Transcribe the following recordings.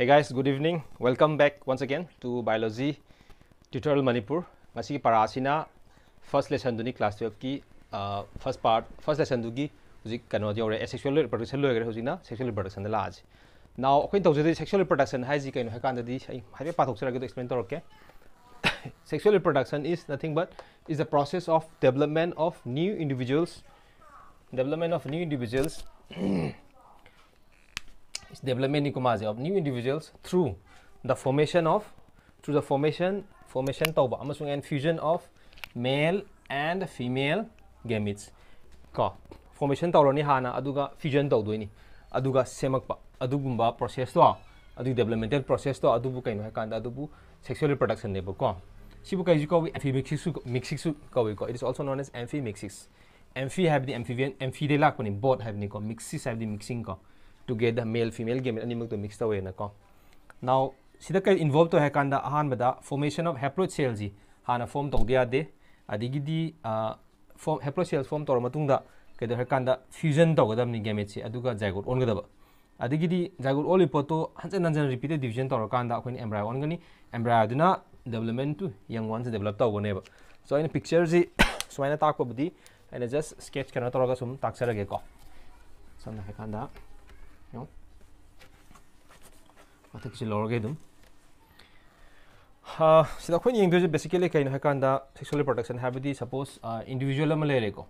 Hey guys, good evening. Welcome back once again to Biology Tutorial Manipur. Ngasi para asina first lesson duni class 12 ki uh, first part first lesson dugi huzik kano jore sexual reproduction loigre huzina sexual reproduction da laj. Now akoin tawjadi sexual reproduction hai ji kaino hakan di hai pa thok sara explain to okay. sexual reproduction is nothing but is the process of development of new individuals development of new individuals is development of new individuals through the formation of through the formation formation tauba amasung and fusion of male and female gametes ko formation tawroni hana aduga fusion tawdoini aduga semakpa adugumba process to adu developmental process to adubu kaino hakanda adubu sexual reproduction nebo ko sibu kai ko amphimixis mixis ko ko it is also known as amphimixis amphi have the amphibian amphi de lak pani both have ni ko mixis have the mixing ko together male female game animal to mix away na ko now sida kai involved to ha kanda ahan bada formation of haploid cells ji hana form to dia de adigi di form haploid cells form to matung da kai da kanda fusion to gadam ni gamete si aduga zygote on gadaba adigi di zygote all ipoto hanjan hanjan repeated division to kanda akhoni embryo on gani embryo duna development to young ones develop to gone ba so in picture ji sumaina takpa budi and just sketch kana to ga sum taksara ge ko samna ha kanda 요 Jo. Wat ik ze lorge doen. Ha, sida khoi ning doje basically kai na kan da sexual protection have the suppose uh, individual ma lere ko.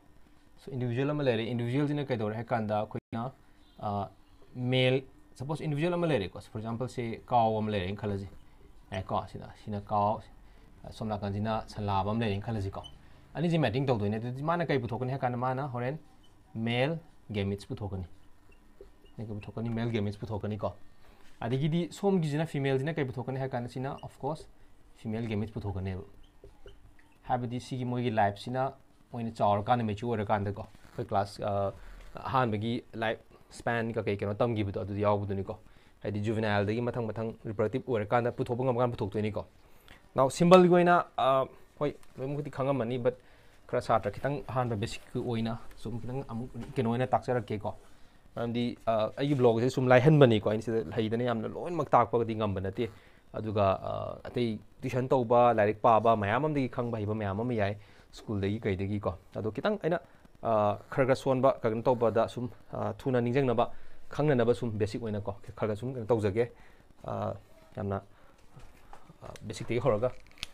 So individual ma lere individual jina kai dor hai kan da khoi na uh, male suppose individual ma lere ko. So, for example say cow ma lere khala ji. Eh ko sida sina cow somna kan jina sala ma lere khala ji ko. Ani ji matting to do ne. Mana kai bu thokne ha kan mana horen male gametes bu thokne. कई male gametes पुथोनी को सोम की female से कई पुथोने है कहना of course female gametes बुथोकने है मोगी लाइफ से मोने चावर मेच्योर कानको अखोई क्लास अहानबी लाइफ स्पैन कई कहो तम की तमगीबदोनीको है जुवेनाइल मथंग मथंग रिप्रोडक्टिव हो कान पुथोबोनीको नाउ सिंबल की लोमती खागमनी बट खरा छात्र खत अहान बेसिक सूम खित तक ताजरकेको ꯃꯔꯝꯗꯤ ꯑꯩꯒꯤ ꯕ꯭ꯂꯣꯒꯁꯦ ꯁꯨꯝ ꯂꯥꯏꯍꯟꯕꯅꯤꯀꯣ ꯑꯩꯅ ꯁꯤꯗ ꯍꯩꯗꯅ ꯌꯥꯝꯅ ꯂꯣꯏꯅꯃꯛ ꯇꯥꯛꯄꯒꯗꯤ ꯉꯝꯕ ꯅꯠꯇꯦ ꯑꯗꯨꯒ ꯑꯇꯩ ꯇ꯭ꯌꯨꯁꯟ ꯇꯧꯕ ꯂꯥꯏꯔꯤꯛ ꯄꯥꯕ ꯃꯌꯥꯝ ꯑꯃꯗꯒꯤ ꯈꯪꯕ ꯍꯩꯕ ꯃꯌꯥꯝ ꯑꯃ ꯌꯥꯏ ꯁ꯭ꯀꯨꯜꯗꯒꯤ ꯀꯩꯗꯒꯤꯀꯣ ꯑꯗꯣ ꯈꯤꯇꯪ ꯑꯩꯅ ꯈꯔ ꯈꯔ ꯁꯣꯟꯕ ꯀꯩꯅꯣ ꯇꯧꯕꯗ ꯁꯨꯝ ꯊꯨꯅ ꯅꯤꯡꯁꯤꯡꯅꯕ ꯈꯪꯅꯅꯕ ꯁꯨꯝ ꯕꯦꯁꯤꯛ ꯑꯣꯏꯅꯀꯣ ꯈꯔ ꯈꯔ ꯁꯨꯝ ꯀꯩꯅꯣ ꯇꯧꯖꯒꯦ ꯌꯥꯝꯅ ꯕꯦꯁꯤꯛꯇꯒꯤ ꯍꯧꯔꯒ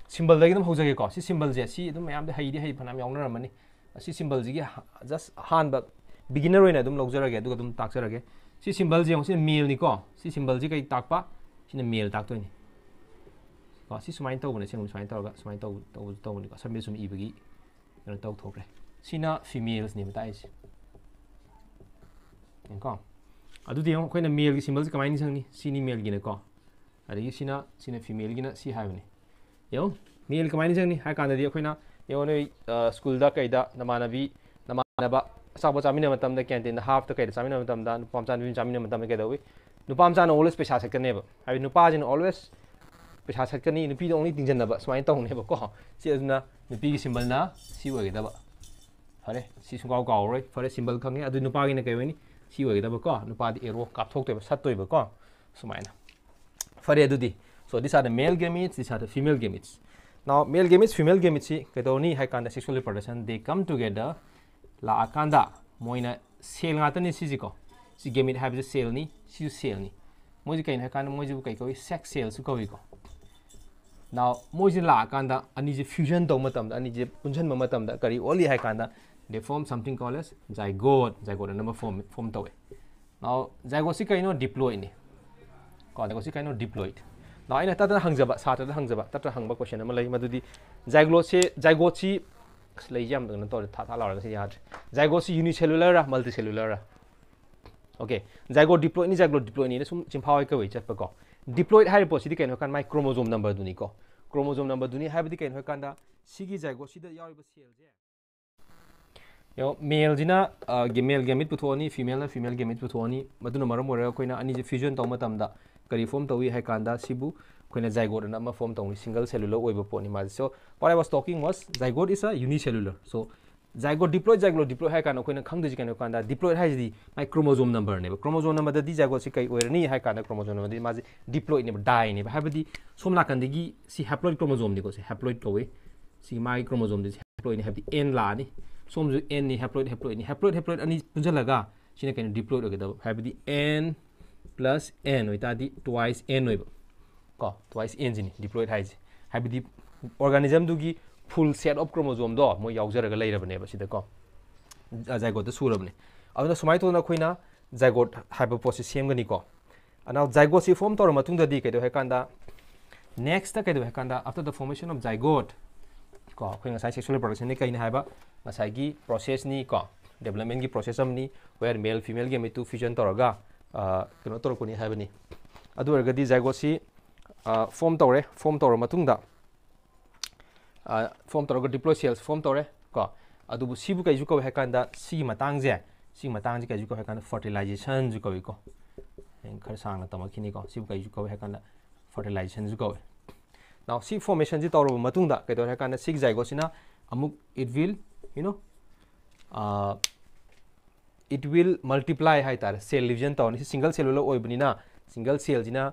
ꯁꯤꯝꯕꯜꯗꯒꯤ ꯑꯗꯨꯝ ꯍꯧꯖꯒꯦꯀꯣ ꯁꯤ ꯁꯤꯝꯕꯜꯁꯦ ꯁꯤ ꯑꯗꯨꯝ ꯃꯌꯥꯝꯗꯤ ꯍꯩꯗꯤ ꯍꯩ ꯐꯅꯌꯥꯝ ꯌꯥꯎꯅꯔꯝꯃꯅꯤ ꯁꯤ ꯁꯤꯝꯕꯜꯁꯤꯒꯤ ꯖꯁ ꯑꯍꯥꯟꯕ beginner oina dum logjarage du dum takjarage si symbol je si male ni si symbol je kai takpa si male tak toini ko si sumain taw bune sing sumain taw ga sumain taw taw taw ni ko sambe sum ibagi yana taw thokre sina females ni mata is en ko adu de ko na male gi symbol je kamai ni sang ni si ni male gi na ko adagi sina sina female gi na si ha ni yo male kamai ni sang ni ha kan da de ko na yo ne school da kai da namanabi namanaba ꯑꯆꯥꯄꯣꯠ ꯆꯥꯃꯤꯟꯅꯕ ꯃꯇꯝꯗ ꯀꯦꯟꯇꯤꯟꯗ ꯍꯥꯐꯇ ꯀꯩꯗ ꯆꯥꯃꯤꯟꯅꯕ ꯃꯇꯝꯗ ꯅꯨꯄꯥ ꯃꯆꯥ ꯅꯨꯄꯤ ꯆꯥꯃꯤꯟꯅꯕ ꯃꯇꯝꯗ ꯀꯩꯗꯧꯏ ꯅꯨꯄꯥ ꯃꯆꯥꯅ ꯑꯣꯜꯋꯦꯁ ꯄꯩꯁꯥ ꯁꯠꯀꯅꯦꯕ ꯍꯥꯏꯕꯗꯤ ꯅꯨꯄꯥꯁꯤꯅ ꯑꯣꯜꯋꯦꯁ ꯄꯩꯁꯥ ꯁꯠꯀꯅꯤ ꯅꯨꯄꯤꯗ ꯑꯣꯡꯂꯤ ꯇꯤꯡꯁꯤꯟꯅꯕ ꯁꯨꯃꯥꯏꯅ ꯇꯧꯅꯦꯕꯀꯣ ꯁꯤ ꯑꯗꯨꯅ ꯅꯨꯄꯤꯒꯤ ꯁꯤꯝꯕꯜꯅ ꯁꯤ ꯑꯣꯏꯒꯗꯕ ꯐꯔꯦ ꯁꯤ ꯁꯨꯡꯀꯥꯎ ꯀꯥꯎꯔꯣꯏ ꯐꯔꯦ ꯁꯤꯝꯕꯜ ꯈꯪꯉꯦ ꯑꯗꯨ ꯅꯨꯄꯥꯒꯤꯅ ꯀꯩ ꯑꯣꯏꯅꯤ ꯁꯤ ꯑꯣꯏꯒꯗꯕꯀꯣ ꯅꯨꯄꯥꯗꯤ ꯑꯦꯔꯣ ꯀꯥꯞꯊꯣꯛꯇꯣꯏꯕ ꯁꯠꯇꯣꯏꯕꯀꯣ ꯁꯨꯃꯥꯏꯅ ꯐꯔꯦ ꯑꯗꯨꯗꯤ ꯁꯣ ꯗꯤꯁ ꯑꯥꯔ ꯗ ꯃꯦꯜ ꯒꯦꯃꯤꯠꯁ ꯗꯤꯁ ꯑꯥꯔ ꯗ ꯐꯤꯃꯦꯜ ꯒꯦꯃꯤꯠꯁ ꯅꯥꯎ ꯃꯦꯜ ꯒꯦꯃꯤꯠꯁ ꯐꯤꯃꯦꯜ ꯒꯦꯃꯤꯠꯁꯤ ꯀꯩꯗꯧꯅꯤ ꯍꯥꯏ ꯀꯥꯟꯗ ꯁꯦꯛꯁꯨꯋꯦꯜ ꯔꯤꯄ꯭ꯔꯗꯛꯁꯟ ꯗꯦ ꯀꯝ ꯇꯨꯒꯦꯗꯔ लाकंदा मोइना सेल गातने सिजिको सी गेमिट हैबिट सेल नी सी सेल नी मोजि कइन है कान मोजि कइ कोइ सेक्स सेल सु कोइ को नाउ मोजि लाकंदा अनि जे फ्यूजन दो मतम अनि जे पुंजन मतम द करी ओली है कांदा they form something called as zygote zygote number form form tawe now zygote si kaino diploid ni ko zygote si kaino diploid now ina tata hangjaba sa tata hangjaba tata hangba question ama lai madudi zygote zygote ꯂꯩꯁꯦ ꯌꯥꯝ ꯀꯩꯅꯣ ꯇꯧꯔꯦ ꯊꯥ ꯊꯥ ꯂꯥꯎꯔꯒ ꯁꯤ ꯌꯥꯗ꯭ꯔꯦ ꯖꯥꯏꯒꯣꯠꯁꯤ ꯌꯨꯅꯤꯁꯦꯂꯨꯂꯔ ꯃꯜꯇꯤꯁꯦꯂꯨꯂꯔ okay ꯖꯥꯏꯒꯣꯠ ꯗꯤꯄ꯭ꯂꯣꯏꯗꯅꯤ ꯖꯥꯏꯒꯣꯠ ꯗꯤꯄ꯭ꯂꯣꯏꯗꯅꯤꯅ ꯁꯨꯝ ꯆꯤꯝꯐꯥꯋꯥꯏ ꯀꯧꯋꯤ ꯆꯠꯄꯀꯣ ꯗꯤꯄ꯭ꯂꯣꯏꯗ ꯍꯥꯏꯔꯤꯕ ꯄꯣꯠꯁꯤꯗꯤ ꯀꯩꯅꯣ ꯀꯥꯟ ꯃꯥꯏ ꯀ꯭ꯔꯣꯃꯣꯖꯣꯝ ꯅꯝꯕꯔꯗꯨꯅꯤꯀꯣ ꯀ꯭ꯔꯣꯃꯣꯖꯣꯝ ꯅꯝꯕꯔꯗꯨꯅꯤ ꯍꯥꯏꯕꯗꯤ ꯀꯩꯅꯣ ꯀꯥꯟꯗ ꯁꯤꯒꯤ ꯖꯥꯏꯒꯣꯠꯁꯤꯗ ꯌꯥꯎꯔꯤꯕ ꯁꯦꯜꯁꯦ ꯌꯦꯡꯉꯣ ꯃꯦꯜꯁꯤꯅ ꯃꯦꯜꯒꯤ ꯃꯤꯠ ꯄꯨꯊꯣꯛꯑꯅꯤ ꯐꯤꯃꯦꯜꯅ ꯐꯤꯃꯦꯜꯒꯤ ꯃꯤꯠ ꯄꯨꯊꯣꯛꯑꯅꯤ ꯃꯗꯨꯅ ꯃꯔꯝ ꯑꯣꯏꯔꯒ ꯑꯩꯈꯣꯏꯅ ꯑꯅꯤꯁꯦ ꯐ꯭ꯌꯨꯖꯟ ꯇꯧꯕ ꯃꯇꯝꯗ ꯀꯔꯤ ꯐꯣꯝ ꯇꯧꯏ ꯍꯥꯏ ꯀꯥꯟꯗ ꯁꯤꯕꯨ तौ कोइना जाइगोट ना मा फॉर्म तौनी सिंगल सेलुलर ओइबो पोनी मा so what I was talking was zygote is a unicellular so zygote diploid zygote diploid hai kana koina khang diji kana kanda diploid hai di my chromosome number ne chromosome number di zygote si kai oirani hai kana chromosome number di ma diploid ne die ne ha badi somna kan digi si haploid chromosome ni ko si haploid ko we si my chromosome di haploid ne ha di n la ni som ju n ni haploid haploid ni haploid haploid ani punjalaga sine kaina diploid ga da ha badi n plus n oita di twice n oiba को twice एंजिन diploid है organism दुगी full set of chromosome दो मो यौजरग लेरबने बसिदको zygote सुरबने अबन सुमाय तोना खोइना zygote हाइपोपोसिस सेमगनी को अनाउ zygote सि form तोर मतुंग दि केदो हेकांदा नेक्स्ट केदो हेकांदा after the formation of zygote को खोइना साइ सेक्सुअल रिप्रोडक्शन ने कैना हाइबा मसाइगी प्रोसेस नि को डेवलपमेंट गी प्रोसेस अम नि वेयर मेल फीमेल गेमितु फ्यूजन तोरगा अ किनो तोर कोनी हाइबनी अदुरगदि form tore form tore matung da form tore deploy cells form tore ko adubu sibu kai juko he kan da si matang je si matang je kai juko he kan fertilization juko ko en khar sang na tama kini ko sibu kai juko he kan da fertilization juko now si formation ji tore matung da kai do he kan da sig jaigo sina amuk it will you know uh, it will multiply hai tar cell division tawni single cell cellular oibni na single cell jina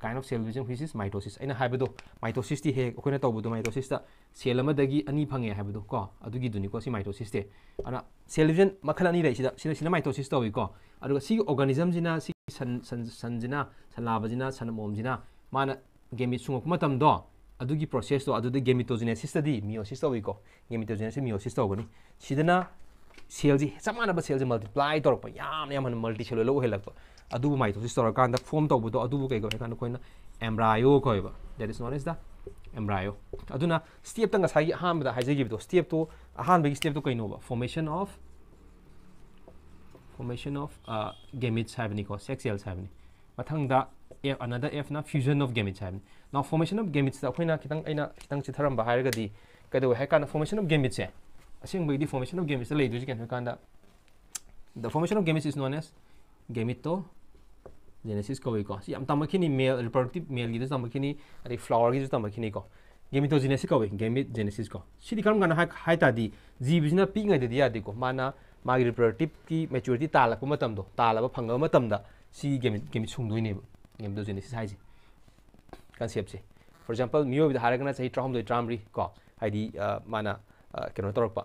kind of cell division which is mitosis aina haibado mitosis ti he akoina tawbudo mitosis ta cell ama dagi ani phange haibado ko adugi duni ko si mitosis te ana cell division makhala ni rai sida sida sida mitosis tawi ko aduga si organism jina si san san san jina sanlaba jina sanmom jina mana gamete sungok matam do adugi process to aduda gametogenesis ta di meiosis tawi ko gametogenesis meiosis tawgani sidana cell ji samana ba cell ji multiply torpa yam yam multicellular ohelakpa ꯑꯗꯨꯕꯨ mitosis ꯇꯧꯔꯀꯥꯟꯗ form ꯇꯧꯕꯗꯣ ꯑꯗꯨꯕꯨ ꯀꯩ ꯀꯧꯏ ꯍꯥꯏꯀꯥꯟꯗ ꯑꯩꯈꯣꯏꯅ ꯑꯦꯝꯕ꯭ꯔꯥꯏꯌꯣ ꯀꯧꯋꯦꯕ date ꯏꯁ known S ꯗ ꯑꯦꯝꯕ꯭ꯔꯥꯏꯌꯣ ꯑꯗꯨꯅ ꯁ꯭ꯇꯦꯞꯇ ꯉꯁꯥꯏꯒꯤ ꯑꯍꯥꯟꯕꯗ ꯍꯥꯏꯖꯈꯤꯕꯗꯣ ꯁ꯭ꯇꯦꯞꯇꯣ ꯑꯍꯥꯟꯕꯒꯤ ꯁ꯭ꯇꯦꯞꯇꯣ ꯀꯩꯅꯣꯕ ꯐꯣꯔꯃꯦꯁꯟ ꯑꯣꯐ ꯐꯣꯔꯃꯦꯁꯟ ꯑꯣꯐ ꯒꯦꯃꯤꯠꯁ ꯍꯥꯏꯕꯅꯤꯀꯣ ꯁꯦꯛꯁ ꯁꯦꯜꯁ ꯍꯥꯏꯕꯅꯤ ꯃꯊꯪꯗ ꯑꯦꯐ ꯑꯅꯗꯔ ꯑꯦꯐꯅ ꯐ꯭ꯌꯨꯖꯟ ꯑꯣꯐ ꯒꯦꯃꯤꯠꯁ ꯍꯥꯏꯕꯅꯤ ꯅꯥꯎ ꯐꯣꯔꯃꯦꯁꯟ ꯑꯣꯐ ꯒꯦꯃꯤꯠꯁꯇ ꯑꯩꯈꯣꯏꯅ ꯈꯤꯇꯪ ꯑꯩꯅ ꯈꯤꯇꯪ ꯆꯤꯊꯔꯝꯕ ꯍꯥꯏꯔꯒꯗꯤ ꯀꯩꯗꯧꯋꯦ ꯍꯥꯏ ꯀꯥꯟꯗ ꯐꯣꯔꯃꯦꯁꯟ ꯑꯣꯐ ꯒꯦꯃꯤꯠꯁꯦ ꯑꯁꯦꯡꯕꯒꯤꯗꯤ ꯐꯣꯔꯃꯦꯁꯟ ꯑꯣꯐ ꯒꯦꯃꯤꯠꯁꯇ ꯂꯩꯗꯣꯏꯁꯤ ꯀꯩꯅꯣ ꯍꯥꯏꯀꯥꯟꯗ the formation of gametes is known as gametogenesis ꯀꯧꯏꯀꯣ ꯁꯤ ꯌꯥꯝ ꯇꯝꯃꯛꯈꯤꯅꯤ ꯃꯦꯜ ꯔꯤꯄ꯭ꯔꯗꯛꯇꯤꯞ ꯃꯦꯜꯒꯤꯗꯁꯨ ꯇꯝꯃꯛꯈꯤꯅꯤ ꯑꯗꯩ ꯐ꯭ꯂꯥꯋꯔꯒꯤꯁꯨ ꯇꯝꯃꯛꯈꯤꯅꯤꯀꯣ ꯒꯦꯃꯤꯇꯣꯖꯤꯅꯦꯁꯤꯁ ꯀꯧꯏ ꯒꯦꯃꯤꯠ ꯖꯦꯅꯦꯁꯤꯁꯀꯣ ꯁꯤꯗꯤ ꯀꯔꯝ ꯀꯥꯟꯗ ꯍꯥꯏ ꯇꯥꯔꯗꯤ ꯖꯤꯕꯁꯤꯅ ꯄꯤꯛꯏꯉꯩꯗꯗꯤ ꯌꯥꯗꯦꯀꯣ ꯃꯥꯅ ꯃꯥꯒꯤ ꯔꯤꯄ꯭ꯔꯗꯛꯇꯤꯞꯀꯤ ꯃꯦꯆꯨꯔꯤꯇꯤ ꯇꯥꯜꯂꯛꯄ ꯃꯇꯝꯗꯣ ꯇꯥꯜꯂꯕ ꯐꯪꯉꯕ ꯃꯇꯝꯗ ꯁꯤ ꯒꯦꯃꯤꯠ ꯒꯦꯃꯤꯠ ꯁꯨꯡꯗꯣꯏꯅꯦꯕ ꯒꯦꯃꯤꯇꯣꯖꯤꯅꯦꯁꯤꯁ ꯍꯥꯏꯁꯦ ꯀꯟꯁꯦꯞꯁꯦ ꯐꯣꯔ ꯑꯦꯛꯖꯥꯝꯄꯜ ꯃꯤꯑꯣꯏꯕꯗ ꯍꯥꯏꯔꯒꯅ ꯆꯍꯤ ꯇꯔꯥꯍꯨꯝꯗꯣꯏ ꯇꯔꯥꯃꯔꯤ ꯀꯣ ꯍꯥꯏꯗꯤ ꯃꯥꯅ कनो तौरप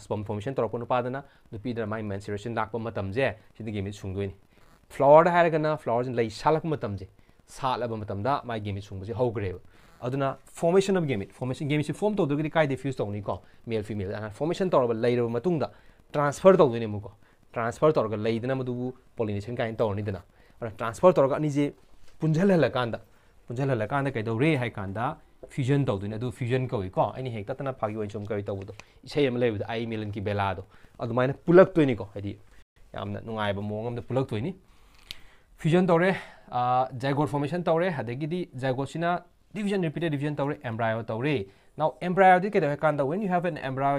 स्पम तौरप नुपादना नुपीद माई मेंसुरेशन लाप गेमिट सूंदने फ्लावर है फ्लावर लई सालक मतमजे सालब मतमदा माई गेमिट सूंबसे हौग्रेब अदुना formation of gamete formation gamete form तौदगदी काय डिफ्यूज तौनी को मेल फीमेल मतुंगदा ट्रांसफ़र मुको ट्रांसफ़र तौरग लेदना काइन तौरनिदना और ट्रांसफ़र तौरग अनिजे पुंजल हलकांदा पुंजल हलकांदा कैदौरे हाय कांदा फ्यूजन तौदने अदु फ्यूजन कवि को अनि हेक ततना फागी ओइन सोम कवि तौबदो इसे हम लेबद आई मिलन की बेलादो अदुमाइना पुलक तोइनी को हदि यामना नुंगाइबा मोंग अमदा पुलक तोइनी fusion tore zygote formation tore hadagidi zygote sina division repeated division tore embryo tore now embryo di keda kanda when you have an embryo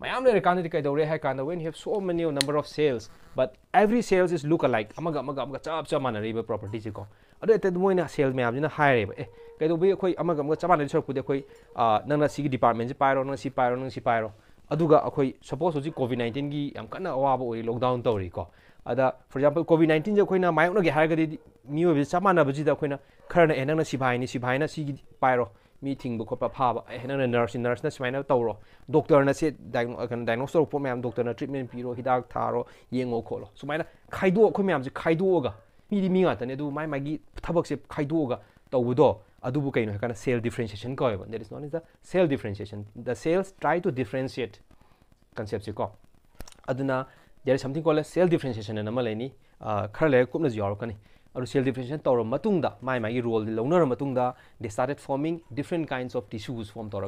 mayam embryo cell mayam leirabne mayam leir kanda di keda hai kanda when you have so many number of cells but every cells is look alike amaga amaga amaga chap chap mana riba property ji ko ado ete moina cell mayam jina hai reba eh keda bi khoi amaga amaga chap mana ri sorku de khoi nangna si department ji pyro nang si pyro nang si pyro अदुगा अखोई suppose होजी Covid 19 की यम कन्ना अवाब ओई lockdown तौरी को अदा for example Covid 19 जे अखोइना मायोना गे हारगदि मियो बि समाना बजि दा अखोइना खरना एनंगना सिभाइनि सिभाइना सिगी पाइरो मी थिंग खोप फाब एनंगना नर्स नर्स ना सिमाइना तौरो डॉक्टर ना से डायग्नोस तौर पोट मैम डॉक्टर ना ट्रीटमेंट पीरो हिदाक थारो येंगो खोलो सुमाइना खाइदो अखोइ मैम से खाइदोगा मीदि मी गातने दु माइ मागी थबक से खाइदोगा तौबुदो adubu kaino hakana cell differentiation ko that is known as the cell differentiation the cells try to differentiate concept se ko aduna there is something called as cell differentiation na ma leni khar le kupna jar kani aru cell differentiation tawra matungda mai और cell differentiation तौर माई my role loan they started forming different kinds of tissues form तौर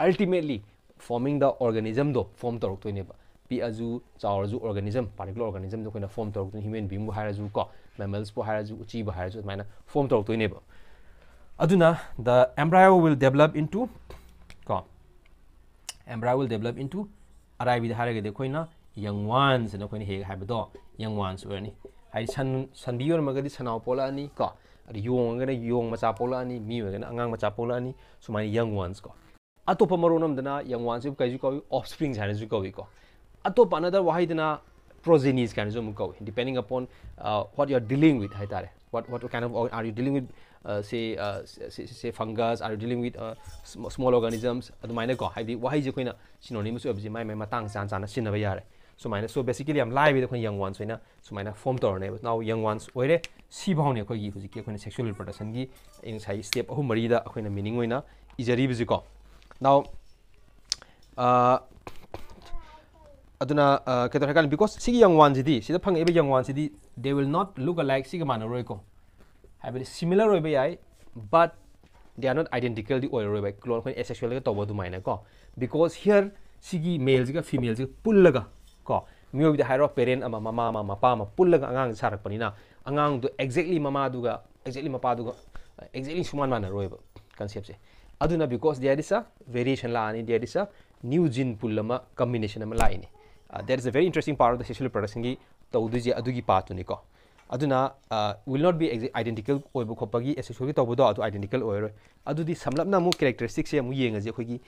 ultimately forming the organism दो form तौरने पी अजु चावरजु organism particular organism form तौर ह्यूमन बींगू है कॉ मेमल्स उचीब है um form तौरने the embryo will develop into को embryo will develop into अरबीद यंग वानसन हेगो young ones ones ko atopa maronam dana young ones kai ju ko offspring jane ju ko ko atopa another wahai dana progenies kind of go depending upon uh, what you are dealing with hai tare what what kind of are you dealing with uh, say, uh, say say fungus are you dealing with uh, small organisms adumaina ko haidi wahai je koina synonymous of mai mai matang san san sin ba yare सुमायना so basically हम live देखो young ones है ना सुमायना form तो रहने ना young ones और ये सीबाओ ने कोई सेक्सुअल रिप्रोडक्शन की इन स्टेप अहम मरीद दा मीनिंग हुई ना इजरी बजी को ना अदुना कहते because see young ones ji see young ones they will not look alike see मान माना रोए है बे सिमिलर रोए but they are not identical दी ओयर रोए भाई क्लोन कोई एसेक्सुअल का तो बहुत माइनर को बिकॉज़ हियर सी की मेल्स का फीमेल्स का मोयद है पेरें मा मा पुल आगाम सारपनी आगाम एक्जेक्टली ममा एक्जेक्टली मा एक्जेक्टली सूमान मान रोब कंसेप्से बिकॉज़ देर इस वेरिएशन लाने देर इस न्यू जीन पुल कम्बीनेशन लाइने there is very interesting part of the sexual production की तौदे अना विल नॉट बी एक्जे आइडेंटिकल खोपी एसेक्सुअल की तबद आइडेंटिकल होरें सम्लना अमु कैरेक्टरिस्टिक्स अमु ये अखोगी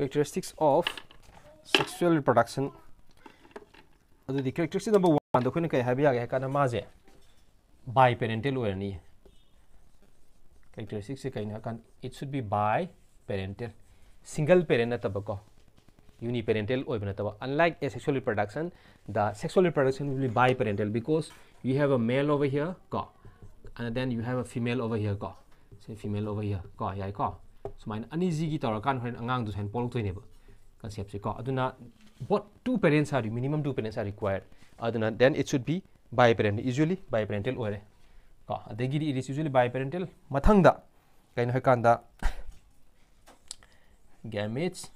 uh, uh, sexual reproduction the characteristic number 1 the khun kai habi age kana ma je biparental oirni characteristics kai na kan it should be biparental single parent na tabako uniparental oibna taba unlike asexual reproduction the sexual reproduction will be biparental because you have a male over here ko and then you have a female over here ko say female over here ko yai ka so mine ko sumaina anizigi tawrakan horen angang du sen polok toineba concept se ko aduna what two parents are minimum two parents are required aduna then it should be biparental usually biparental ore कोई is usually biparental मथंग gametes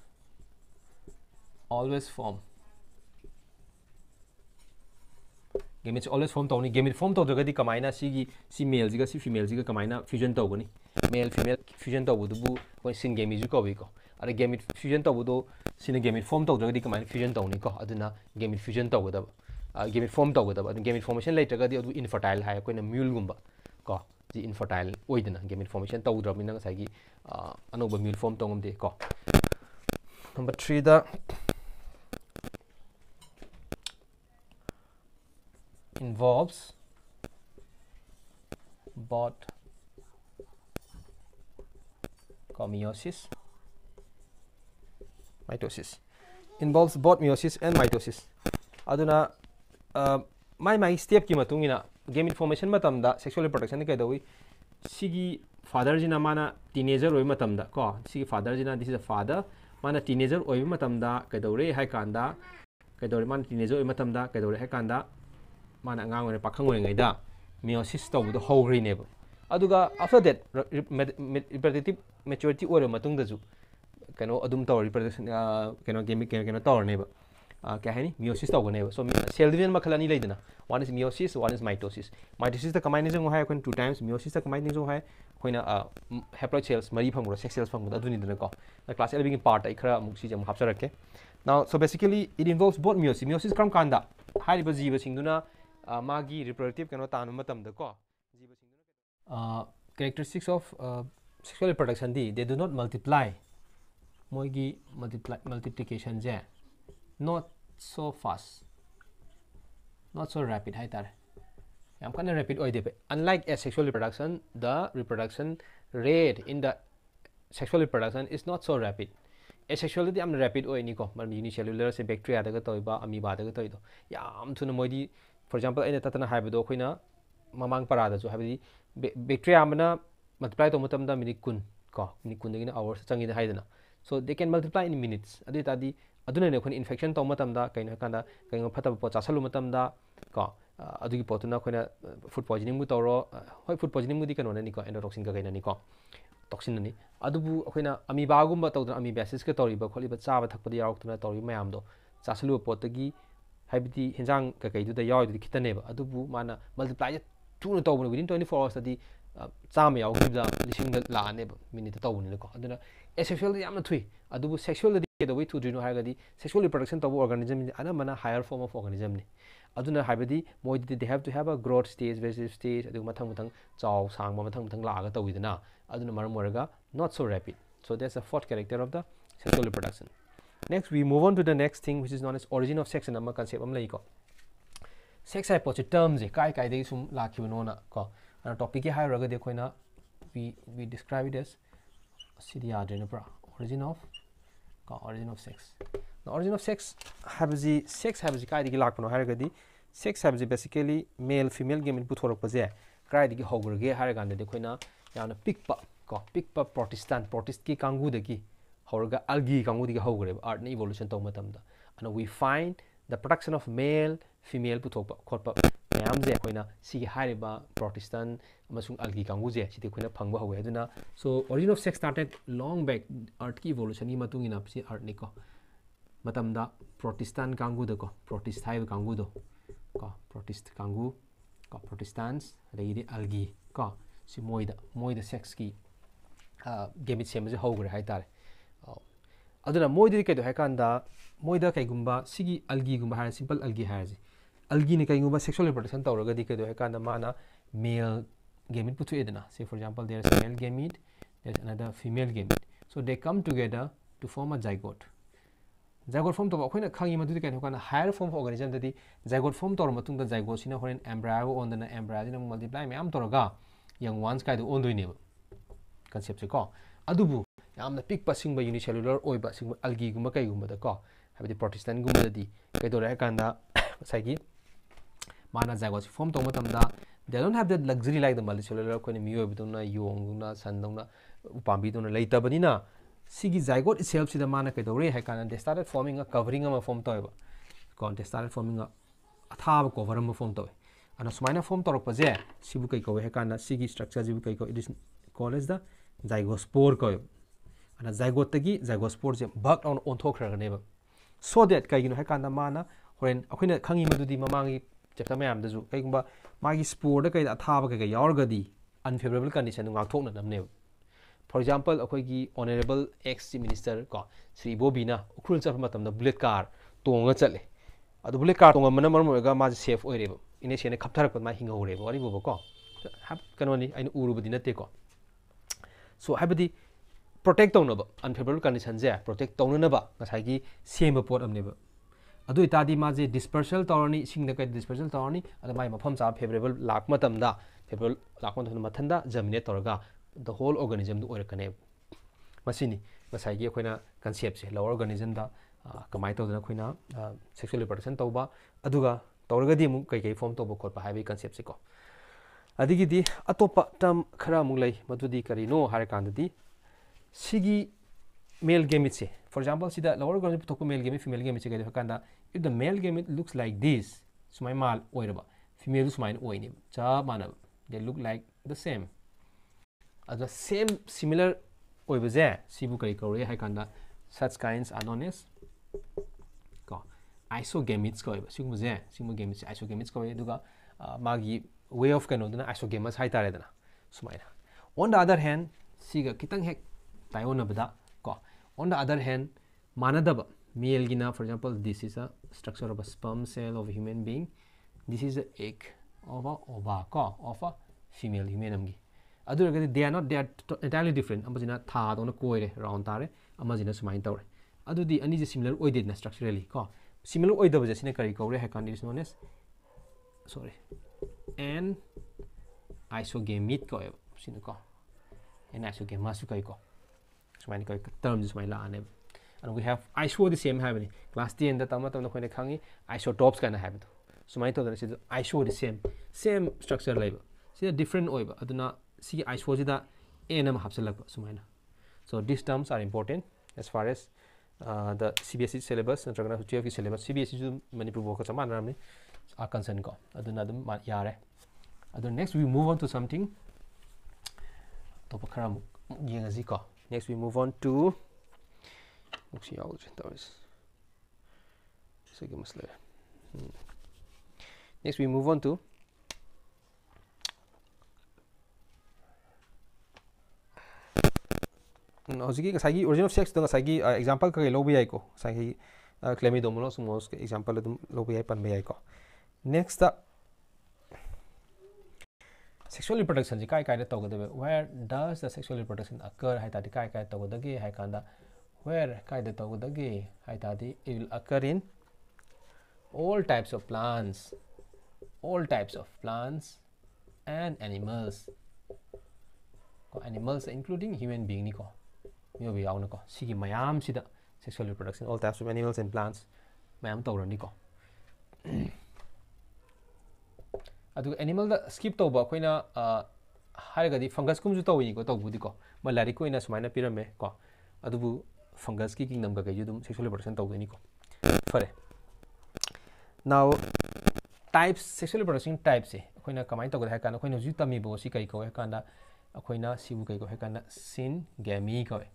always form gametes always form तौनी gamete form तौदी कमाय male female कम fusion तौनी male female fusion तौबू सिन gametes कौको अरे gamete fusion तौबू सिने गेमेट फॉर्म तौदी कमायन फ्यूजन तौनीको गेमेट फ्यूजन तौदब गेम इनफॉर्म तौद गेम इनफॉर्मेशन लेट्रद इनफर्टाइल है अकोन म्यूलगुब को जी इनफर्टाइल होना गेम इनफॉर्मेशन तौद्रबा कसाई अनौब म्यूल फॉर्म तौमदे को नंबर थ्रीद involves both कॉमियोसिस mitosis involves both meiosis and mitosis my my step की गेम इनफॉर्मेशन सेक्सुअल रिप्रोडक्शन कई फादरजना माना टीनेजर हो को फादरजना दिस इज़ अ फादर मा टीनेजर हो कौरे हाईकान कई मा टीनेजर कई हाईकान माना अगर पाखंगद मेोसीस तब हौरीने आफ्टर देट रिप्रेजेंटेटिव मेचोरीटी कैनो कम तौर रिप्रेजेंट कम कौरनेब ba क्या है मियोसिस तौगने सो सेल डिवीज़न मखल अनी लेदना one is meiosis one is mitosis mitosis the कमाइन जो है टू टाइम्स मियोसिस द कमाइन जो है कोइना हेप्लॉइड सेल्स मरी फंगरो सेक्स सेल्स फंगरो अदुनी दना को। क्लास 11 की पार्ट खरा हापसर रखे। Now so basically it involves both meiosis meiosis क्रम कांदा हारिबा जीव सिंगदुना मागी रिप्रोडक्टिव कनो तानु मतम द को जीव सिंगदुना characteristics of uh, sexual reproduction they do not multiply. moigi multiply multiplication je not so fast not so rapid hai tar yam kana rapid oi debe unlike asexual reproduction the reproduction rate in the sexual reproduction is not so rapid asexual di am rapid oi ni ko man unicellular se bacteria daga toiba amoeba daga toido yam thuna moidi for example aina tatana haibado khoina mamang parada jo habi bacteria amana multiply to matamda minute kun ko minute kun dagina hours changi da haidana so they can multiply in minutes adi tadi ꯑꯗꯨꯅꯅꯦ ꯑꯩꯈꯣꯏꯅ infection ꯇꯧꯕ ꯃꯇꯝꯗ ꯀꯩꯅꯣ ꯍꯥꯏꯀꯥꯟꯗ ꯀꯩꯒꯨꯝꯕ ꯐꯠꯇꯕ ꯄꯣꯠ ꯆꯥꯁꯜꯂꯨꯕ ꯃꯇꯝꯗ ꯀꯣ ꯑꯗꯨꯒꯤ ꯄꯣꯠꯇꯨꯅ ꯑꯩꯈꯣꯏꯅ ꯐꯨꯗ ꯄꯣꯏꯖꯅꯤꯡꯕꯨ ꯇꯧꯔꯣ ꯍꯣꯏ ꯐꯨꯗ ꯄꯣꯏꯖꯅꯤꯡꯕꯨꯗꯤ ꯀꯩꯅꯣꯅꯅꯤꯀꯣ ꯑꯦꯟꯗꯣꯇꯣꯛꯁꯤꯟꯒ ꯀꯩꯅꯅꯤꯀꯣ ꯇꯣꯛꯁꯤꯟꯅꯅꯤ ꯑꯗꯨꯕꯨ ꯑꯩꯈꯣꯏꯅ ꯑꯃꯤꯕꯥꯒꯨꯝꯕ ꯇꯧꯗꯅ ꯑꯃꯤꯕꯦꯁꯤꯁꯀ ꯇꯧꯔꯤꯕ ꯈꯣꯠꯂꯤꯕ ꯆꯥꯕ ꯊꯛꯄꯗ ꯌꯥꯎꯔꯛꯇꯨꯅ ꯇꯧꯔꯤꯕ ꯃꯌꯥꯝꯗꯣ ꯆꯥꯁꯜꯂꯨꯕ ꯄꯣꯠꯇꯒꯤ ꯍꯥꯏꯕꯗꯤ ꯍꯦꯟꯖꯥꯡ ꯀꯩꯀꯩꯗꯨꯗ ꯌꯥꯎꯔꯤꯗꯨꯗꯤ ꯈꯤꯇꯅꯦꯕ ꯑꯗꯨꯕꯨ ꯃꯥꯅ ꯃꯜꯇꯤꯄ꯭ꯂꯥꯏꯁꯦ ꯊꯨꯅ ꯇꯧꯕꯅꯦ ꯋꯤꯗꯤꯟ ꯇ꯭ꯋꯦꯟꯇꯤ ꯐꯣꯔ ꯑꯋꯥꯔꯁꯇꯗꯤ ꯆꯥꯝꯃ ꯌꯥꯎꯈꯤꯕꯗ ꯂꯤꯁꯤꯡꯗ ꯂꯥꯛꯑꯅꯦꯕ ꯃꯤꯅꯤꯠꯇ ꯇꯧꯕꯅꯤꯅꯀꯣ ꯑꯗꯨꯅ ꯑꯦꯁꯦꯛꯁꯨꯋꯦꯜꯗ ꯌꯥꯝꯅ ꯊꯨꯏ ꯑꯗꯨꯕꯨ ꯁꯦꯛꯁꯨꯋꯦꯜꯗꯗꯤ ꯀꯩꯗꯧꯕꯩ ꯊꯨꯗ꯭ꯔꯤꯅꯣ ꯍꯥꯏꯔꯒꯗꯤ ꯁꯦꯛꯁꯨꯋꯦꯜ ꯔꯤꯄ꯭ꯔꯗꯛꯁꯟ ꯇꯧꯕ ꯑꯣꯔꯒꯥꯅꯤꯖꯝꯁꯤ ꯑꯅꯝꯕꯅ ꯍꯥꯌꯔ ꯐꯣꯔꯝ ꯑꯣꯐ ꯑꯣꯔꯒꯥꯅꯤꯖꯝꯅꯤ ꯑꯗꯨꯅ ꯍꯥꯏꯕꯗꯤ ꯃꯣꯏꯗꯗꯤ ꯗꯦ help to help a growth stage ꯚꯦꯖꯤꯇꯦꯇꯤꯚ stage ꯑꯗꯨꯒ ꯃꯊꯪ ꯃꯊꯪ ꯆꯥꯎ ꯁꯥꯡꯕ ꯃꯊꯪ ꯃꯊꯪ ꯂꯥꯛꯑꯒ ꯇꯧꯋꯤꯗꯅ ꯑꯗꯨꯅ ꯃꯔꯝ ꯑꯣꯏꯔꯒ not so rapid. So that's the fourth character of the sexual reproduction. Next, we move on to the next thing, which is known as origin of sex and ama concept am laiko. Sex hai pochi terms e kai kai dei sum la kibo na ko. Ana topic e hai raga de koina we we describe it as city adrena pra origin of ko origin of sex. The origin of sex habaji sex habaji kai digi lak pano hai raga di sex habaji basically male female game in puthorok pa je kai digi hograge hai raga de koina yana pick pa ꯀꯣ ꯄꯤꯛꯄ ꯄ꯭ꯔꯣꯇꯤꯁꯇꯥꯟ ꯄ꯭ꯔꯣꯇꯤꯁꯀꯤ ꯀꯥꯡꯕꯨꯗꯒꯤ ꯍꯧꯔꯒ ꯑꯜꯒꯤ ꯀꯥꯡꯕꯨꯗꯒꯤ ꯍꯧꯈ꯭ꯔꯦꯕ ꯑꯥꯔꯠꯅ evolution ꯇꯧꯕ ꯃꯇꯝꯗ ꯑꯗꯨꯅ ꯋꯤ ꯐꯥꯏꯟ ꯗ production of ꯃꯦꯜ ꯐꯤꯃꯦꯜ ꯄꯨꯊꯣꯛꯄ ꯈꯣꯠꯄ ꯃꯌꯥꯝꯁꯦ ꯑꯩꯈꯣꯏꯅ ꯁꯤꯒꯤ ꯍꯥꯏꯔꯤꯕ ꯄ꯭ꯔꯣꯇꯤꯁꯇꯟ ꯑꯃꯁꯨꯡ ꯑꯜꯒꯤ ꯀꯥꯡꯕꯨꯁꯦ ꯁꯤꯗꯤ ꯑꯩꯈꯣꯏꯅ ꯐꯪꯕ ꯍꯧꯋꯦ ꯑꯗꯨꯅ ꯁꯣ origin of sex started long back ꯑꯥꯔꯠꯀꯤ ꯏꯚꯣꯂꯨꯁꯟꯒꯤ ꯃꯇꯨꯡ ꯏꯟꯅ ꯁꯤ ꯑꯥꯔꯠꯅꯤꯀꯣ ꯃꯇꯝꯗ ꯄ꯭ꯔꯣꯇꯤꯁꯇꯥꯟ ꯀꯥꯡꯕꯨꯗꯀꯣ ꯄ꯭ꯔꯣꯇꯤꯁ ꯍꯥꯏꯕ ꯀꯥꯡꯕꯨꯗꯣ ꯀꯣ ꯄ꯭ꯔꯣꯇꯤꯁ ꯀꯥꯡꯕꯨ ꯀꯣ ꯄ꯭ꯔꯣꯇꯤꯁꯇꯥꯟꯁ ꯑꯗꯒꯤꯗꯤ ꯑꯜꯒꯤ ꯀꯣ ꯁꯤ ꯃꯣꯏꯗ ꯃꯣꯏꯗ ꯁꯦꯛꯁꯀꯤ ꯒꯦꯃꯤꯠ ꯁꯦꯝꯕꯁꯦ ꯍꯧꯈ꯭ꯔꯦ ꯍꯥꯏꯇꯥꯔꯦ ꯑꯗꯨꯅ ꯃꯣꯏꯗꯗꯤ ꯀꯩꯗꯧ ꯍꯥꯏꯀꯥꯟꯗ ꯃꯣꯏꯗ ꯀꯩꯒꯨꯝꯕ ꯁꯤꯒꯤ ꯑꯜꯒꯤꯒꯨꯝꯕ ꯍꯥꯏꯔ ꯁꯤꯝꯄꯜ ꯑꯜꯒꯤ ꯍꯥꯏꯔꯁꯤ अलगीने कहीं सेक्सुअल रिप्रोडक्शन तौरगदी कदम माना मेल गेमिट पुथुएदना से for example there male gamete there is another female gamete so they come together to form a zygote zygote form तब अखोइन खांगी मधुदि कहीं कान हायर फॉर्म ऑर्गेनिजम ददि जाइगोट फॉर्म तौर मतुंग द जाइगोट सिना होरेन एम्ब्रायो ओनदना एम्ब्रायो सिना मल्टीप्लाई मैम तौरगा यंग वंस काइदो ओनदुइनेब कंसेप्ट से को अदुबु यामना पिक पसिंग ब यूनिसेलुलर ओइबा सिंग अलगी गुमा कई गुमा द को हाबदि प्रोटेस्टेंट गुमा ददि कई दोरे कांदा साइगी mana zygote form to matam da they don't have that luxury like the multicellular ko ni miyo biduna yong na san dong na upambi dona laita bani na sigi zygote itself sida mana kai dore hai kana they started forming a covering a form to ba kon they started forming a athab cover a form to ana sumaina form to rokpa je sibu kai ko hai kana sigi structure jibu kai ko it is called as the zygospore ko ana zygote gi zygospore je bug on on thok ra ne ba so that kai you know hai kana mana horen akhina khangi mudu di mamangi chapter ꯃꯌꯥꯝꯗꯁꯨ ꯀꯩꯒꯨꯝꯕ ꯃꯥꯒꯤ ꯁ꯭ꯄꯣꯔꯗ ꯀꯩꯗ ꯑꯊꯥꯕ ꯀꯩꯀꯩ ꯌꯥꯎꯔꯒꯗꯤ ꯑꯟꯐꯦꯕꯔꯦꯕꯜ ꯀꯟꯗꯤꯁꯟꯗꯨ ꯉꯥꯛꯊꯣꯛꯅꯅꯕꯅꯦꯕ for example ꯑꯩꯈꯣꯏꯒꯤ honourable X chief minister ꯀꯣ ꯁ꯭ꯔꯤ ꯏꯕꯣꯕꯤꯅ ꯎꯈ꯭ꯔꯨꯜ ꯆꯠꯄ ꯃꯇꯝꯗ ꯕꯨꯂꯦꯠ ꯀꯥꯔ ꯇꯣꯡꯉꯒ ꯆꯠꯂꯦ ꯑꯗꯨ ꯕꯨꯂꯦꯠ ꯀꯥꯔ ꯇꯣꯡꯉꯝꯕꯅ ꯃꯔꯝ ꯑꯣꯏꯔꯒ ꯃꯥꯁꯦ ꯁꯦꯐ ꯑꯣꯏꯔꯦꯕ ꯏꯅꯦꯁꯦꯅ ꯈꯞꯊꯔꯛꯄꯗ ꯃꯥ ꯍꯤꯡꯍꯧꯔꯦꯕ ꯋꯥꯔꯤꯕꯨꯕꯀꯣ ꯀꯩꯅꯣꯅꯤ ꯑꯩꯅ ꯎꯔꯨꯕꯗꯤ ꯅꯠꯇꯦꯀꯣ ꯁꯣ ꯍꯥꯏꯕꯗꯤ ꯄ꯭ꯔꯣꯇꯦꯛ ꯇꯧꯅꯕ ꯑꯟꯐꯦꯕꯔꯦꯕꯜ ꯀꯟꯗꯤꯁꯟꯁꯦ ꯄ꯭ꯔꯣꯇꯦꯛ ꯇꯧꯅꯅꯕ ꯉꯁꯥꯏꯒꯤ ꯁꯦꯝꯕ ꯄꯣꯠ ꯑꯃꯅꯦꯕ ꯑꯗꯨ ꯑꯣꯏꯇꯥꯔꯗꯤ ꯃꯥꯁꯦ ꯗꯤꯁꯄꯔꯁꯦꯜ ꯇꯧꯔꯅꯤ ꯏꯁꯤꯡꯗ ꯀꯩ ꯗꯤꯁꯄꯔꯁꯦꯜ ꯇꯧꯔꯅꯤ ꯑꯗ ꯃꯥꯒꯤ ꯃꯐꯝ ꯆꯥꯕ ꯐꯦꯕꯔꯦꯕꯜ ꯂꯥꯛꯄ ꯃꯇꯝꯗ ꯐꯦꯕꯔꯦꯕꯜ ꯂꯥꯛꯄ ꯃꯇꯝꯗ ꯃꯊꯟꯇ ꯖꯔꯃꯤꯅꯦꯠ ꯇꯧꯔꯒ ꯗ ꯍꯣꯜ ꯑꯣꯔꯒꯥꯅꯤꯖꯝꯗꯨ ꯑꯣꯏꯔꯛꯀꯅꯦꯕ ꯃꯁꯤꯅꯤ ꯉꯁꯥꯏꯒꯤ ꯑꯩꯈꯣꯏꯅ ꯀꯟꯁꯦꯞꯁꯦ ꯂꯋꯔ ꯑꯣꯔꯒꯥꯅꯤꯖꯝꯗ ꯀꯃꯥꯏꯅ ꯇꯧꯗꯅ ꯑꯩꯈꯣꯏꯅ ꯁꯦꯛꯁꯨꯋꯦꯜ ꯔꯤꯄ꯭ꯔꯗꯛꯁꯟ ꯇꯧꯕ ꯑꯗꯨꯒ ꯇꯧꯔꯒꯗꯤ ꯑꯃꯨꯛ ꯀꯩꯀꯩ ꯐꯣꯝ ꯇꯧꯕ ꯈꯣꯠꯄ ꯍꯥꯏꯕꯒꯤ ꯀꯟꯁꯦꯞꯁꯦꯀꯣ ꯑꯗꯒꯤꯗꯤ ꯑꯇꯣꯞꯄ ꯇꯔꯝ ꯈꯔ ꯑꯃꯨꯛ ꯂꯩ ꯃꯗꯨꯗꯤ ꯀꯔꯤꯅꯣ ꯍꯥꯏꯔꯀꯥꯟꯗꯗꯤ ꯁꯤꯒꯤ ꯃꯦꯜ ꯒꯦꯃꯤꯠꯁꯦ ꯐꯣꯔ ꯑꯦꯛꯖꯥꯝꯄꯜ ꯁꯤꯗ ꯂꯋꯔ ꯑꯣꯔꯒꯥꯅꯤꯖꯝ ꯄꯨꯊꯣꯛꯄ ꯃꯦꯜ ꯒꯦꯃꯤꯠ ꯐꯤꯃꯦꯜ ꯒꯦꯃꯤꯠꯁꯦ ꯀꯩꯗꯧ ꯍꯥꯏꯀꯥꯟꯗ if the male gamete looks like this sumai mal oiraba female sumai oini cha mana they look like the same as the same similar oiba je sibu kai kore hai kanda such kinds are known as ko isogametes ko oiba sibu je sibu gametes isogametes ko eduga magi way of kano dana isogametes hai tare dana sumai na on the other hand siga kitang hek tayona bada ko on the other hand manadaba mielgina for example this is a structure of a sperm cell of a human being this is a egg of a ovaka of a female human amgi adu ga they are not they are entirely different amajina tha do na koi re round tare amajina sumain tawre adu di ani je similar oi de na structurally ko similar oi da sine kari ko re hakan known as sorry an isogamate ko sine ko an isogamous ko ko sumain ko term sumain la ane and we have iso the same have ni class t and the tama tama khone khangi isotopes kana have do sumai to the iso the same same structure laiba see different oiba aduna see iso ji da anm hapsel lagba sumaina so these terms are important as far as uh, the cbse syllabus and dragana huchi ki syllabus cbse ju manipur bo ka sama na ni are concerned ko aduna dum yare adun next we move on to something topa khara mu yengaji ko next we move on to move on to मुक्सी यावजे तवस सगे मसले next we move on to ꯍꯧꯖꯤꯛꯀꯤ ꯉꯁꯥꯏꯒꯤ origin of ꯁꯦꯛꯁꯇ ꯉꯁꯥꯏꯒꯤ example ꯀꯩꯀꯩ ꯂꯧꯕ ꯌꯥꯏꯀꯣ ꯉꯁꯥꯏꯒꯤ ꯀ꯭ꯂꯦꯃꯤꯗꯣꯃꯣꯅꯣꯁ most example ꯑꯗꯨꯝ ꯂꯧꯕ ꯌꯥꯏ ꯄꯟꯕ ꯌꯥꯏꯀꯣ ꯅꯦꯛꯁꯇ ꯁꯦꯛꯁꯨꯋꯦꯜ ꯔꯤꯄ꯭ꯔꯗꯛꯁꯟꯁꯤ ꯀꯥꯏ ꯀꯥꯏꯗ ꯇꯧꯒꯗꯕ ꯋꯦꯌꯔ ꯗꯁ ꯗ ꯁꯦꯛꯁꯨꯋꯦꯜ ꯔꯤꯄ꯭ꯔꯗꯛꯁꯟ ꯑꯀꯔ ꯍꯥꯏ ꯇꯥꯔꯗꯤ ꯀꯥꯏ ꯀꯥꯏ ꯇꯧꯒꯗꯒꯦ ꯍꯥꯏ ꯀꯥꯟꯗ ꯋꯦꯌꯔ ꯀꯥꯏꯗ ꯇꯧꯒꯗꯒꯦ ꯍꯥꯏ ꯇꯥꯔꯗꯤ it will ꯑꯀꯔ in all types of plants all types of plants and animals animals including human being ni ko ꯃꯤꯑꯣꯏꯕ ꯌꯥꯎꯅꯀꯣ ꯁꯤꯒꯤ ꯃꯌꯥꯝꯁꯤꯗ sexual reproduction all types of animals N ꯄ꯭ꯂꯥꯟꯠꯁ ꯃꯌꯥꯝ ꯇꯧꯔꯅꯤꯀꯣ ꯑꯗꯨꯒ ꯑꯦꯅꯤꯃꯦꯜꯗ ꯁ꯭ꯀꯤꯞ ꯇꯧꯕ ꯑꯩꯈꯣꯏꯅ ꯍꯥꯏꯔꯒꯗꯤ ꯐꯪꯒꯁꯀꯨꯝꯕꯁꯨ ꯇꯧꯋꯤꯅꯤꯀꯣ ꯇꯧꯕꯗꯤꯀꯣ ꯃꯣꯏ ꯂꯥꯏꯔꯤꯛꯀꯤ ꯑꯣꯏꯅ ꯁꯨꯃꯥꯏꯅ ꯄꯤꯔꯝꯃꯦ ꯀꯣ ꯑꯗꯨꯕꯨ ꯐꯪꯒꯁꯀꯤ ꯀꯤꯡꯗꯝ ꯀꯩꯀꯩꯁꯨ ꯑꯗꯨꯝ ꯁꯦꯛꯁꯨꯋꯦꯜ ꯔꯤꯄ꯭ꯔꯗꯛꯁꯟ ꯇꯧꯗꯣꯏꯅꯤꯀꯣ ꯐꯔꯦ ꯅꯥꯎ ꯇꯥꯏꯞꯁ ꯁꯦꯛꯁꯨꯋꯦꯜ ꯔꯤꯄ꯭ꯔꯗꯛꯁꯟ ꯇꯥꯏꯞꯁꯦ ꯑꯩꯈꯣꯏꯅ ꯀꯃꯥꯏꯅ ꯇꯧꯒꯗ ꯍꯥꯏ ꯀꯥꯟꯗ ꯑꯩꯈꯣꯏꯅ ꯍꯧꯖꯤꯛ ꯇꯝꯃꯤꯕ ꯁꯤ ꯀꯔꯤ ꯀꯧꯏ ꯍꯥꯏ ꯀꯥꯟꯗ ꯑꯩꯈꯣꯏꯅ ꯁꯤꯕꯨ ꯀꯔꯤ ꯀꯧꯏ ꯍꯥꯏ ꯀꯥꯟꯗ ꯁꯤꯟ ꯒꯦꯃꯤ ꯀꯧꯏ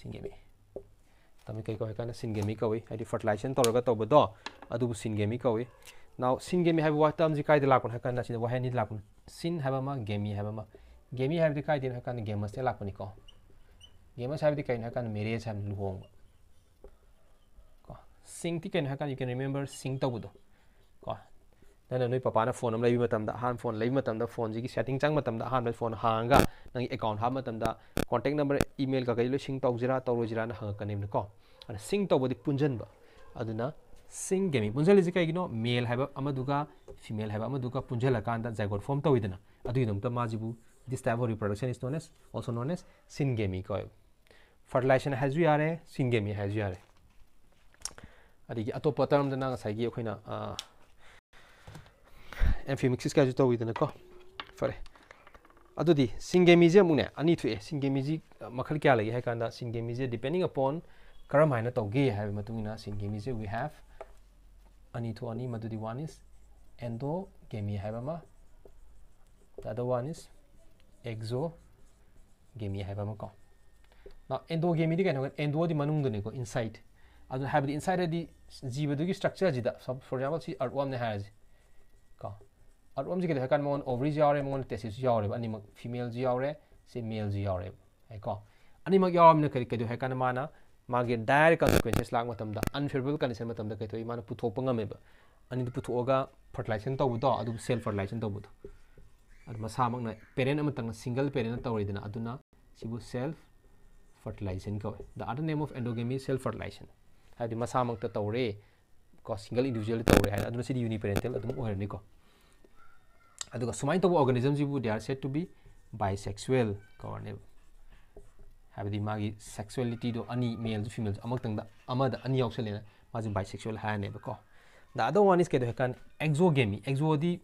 ꯁꯤꯟꯒꯦꯃꯤ ꯇꯝꯃꯤ ꯀꯩ ꯀꯧꯏ ꯀꯥꯟꯗ ꯁꯤꯟꯒꯦꯃꯤ ꯀꯧꯏ ꯍꯥꯏꯗꯤ ꯐꯔꯇꯤꯂꯥꯏꯖꯦꯁꯟ ꯇꯧꯔꯒ ꯇꯧꯕꯗꯣ ꯑꯗꯨꯕꯨ ꯁꯤꯟꯒꯦꯃꯤ ꯀꯧꯏ ꯅꯥꯎ ꯁꯤꯟꯒꯦꯃꯤ ꯍꯥꯏꯕ ꯋꯥ ꯇꯝꯁꯤ ꯀꯥꯏꯗ ꯂꯥꯛꯄꯅꯣ ꯍꯥꯏ ꯀꯥꯟꯗ ꯁꯤꯗ ꯋꯥꯍꯩ ꯑꯅꯤ ꯂꯥꯛꯄꯅꯤ ꯁꯤꯟ ꯍꯥꯏꯕ ꯑꯃ ꯒꯦꯃꯤ ꯍꯥꯏꯕ ꯑꯃ ꯒꯦꯃꯤ ꯍꯥꯏꯕꯗꯤ ꯀꯥꯏꯗꯅꯣ ꯍꯥꯏ ꯀꯥꯟꯗ ꯒꯦꯃꯁꯇ ꯂꯥꯛꯄꯅꯤꯀꯣ gamers have the kainakan mirage have luong ko sing ti kainakan you can remember sing ta budo ko na na noi papa na phone am lai matam da han phone lai matam da phone ji ki setting chang matam da han phone hang ga nang account ha matam da contact number email ka kai lo sing tau jira tau jira na hang ka nem ko ana sing tau bodi punjan ba aduna sing gemi punjal ji kai gino male haba amaduga female haba amaduga punjal akanda zygote form tawidana adu idum ta majibu this type of reproduction is known as also known as syngamy coil fertilization ꯍꯥꯏꯁꯨ ꯌꯥꯔꯦ ꯁꯤꯟꯒꯦꯃꯤ ꯍꯥꯏꯁꯨ ꯌꯥꯔꯦ ꯑꯗꯒꯤ ꯑꯇꯣꯞꯄ ꯇꯔꯝꯗꯅ ꯉꯁꯥꯏꯒꯤ ꯑꯩꯈꯣꯏꯅ ꯑꯦꯝꯐꯤꯃꯤꯛꯁꯤꯁ ꯀꯥꯏꯁꯨ ꯇꯧꯋꯤꯗꯅꯀꯣ ꯐꯔꯦ ꯑꯗꯨꯗꯤ ꯁꯤꯡꯒꯦꯃꯤꯁꯦ ꯑꯃꯨꯛꯅꯦ ꯑꯅꯤ ꯊꯣꯛꯑꯦ ꯁꯤꯡꯒꯦꯃꯤꯁꯤ ꯃꯈꯜ ꯀꯌꯥ ꯂꯩꯒꯦ ꯍꯥꯏ ꯀꯥꯟꯗ ꯁꯤꯡꯒꯦꯃꯤꯁꯦ ꯗꯤꯄꯦꯟꯗꯤꯡ ꯑꯄꯣꯟ ꯀꯔꯝ ꯍꯥꯏꯅ ꯇꯧꯒꯦ ꯍꯥꯏꯕ ꯃꯇꯨꯡ ꯏꯟꯅ ꯁꯤꯡꯒꯦꯃꯤꯁꯦ ꯋꯤ ꯍꯦꯞ ꯑꯅꯤ ꯊꯣꯛꯑꯅꯤ ꯃꯗꯨꯗꯤ ꯋꯥꯟ ꯏꯁ ꯑꯦꯟꯗꯣꯒꯦꯃꯤ ꯍꯥꯏꯕ ꯑꯃ ꯗ ꯑꯗꯔ ꯋꯥꯟ ꯏꯁ ꯑꯦꯛꯖꯣꯒꯦꯃꯤ ꯍꯥꯏꯕ ꯑꯃ ꯀꯣ ना एंडो गेम एंडो की मनुदने को इनसाइट अब है इनसाइट जीव स्ट्रक्चर जी सब फॉर एक्जापल से अर्थवाम ने है अर्थवाम से कहते मोन ओवरी जाऊरें मोन टेसिस अनम फीमेल जाओ से मेल है कौन अनम कई है मान मे डायरेक्ट कंसिकवेंसेस लाग मत कंडीशन मत कई मान पुथोप गमेब अनीग फर्टिलाइजेशन तब तो अब सेल फर्टिलाइजेशन तब तो मसाम parent single parent तौरीदना self fertilization go the other name of endogamy is self fertilization ha di masa mang ta tawre ko single individual tawre ha aduna sidi uniparental adum oirani ko aduga sumai to organisms you they are said to be bisexual ko ne ha di magi sexuality do ani male female amak tang da ama da ani yausel ne maji bisexual ha ne ko the other one is ke do kan exogamy exo di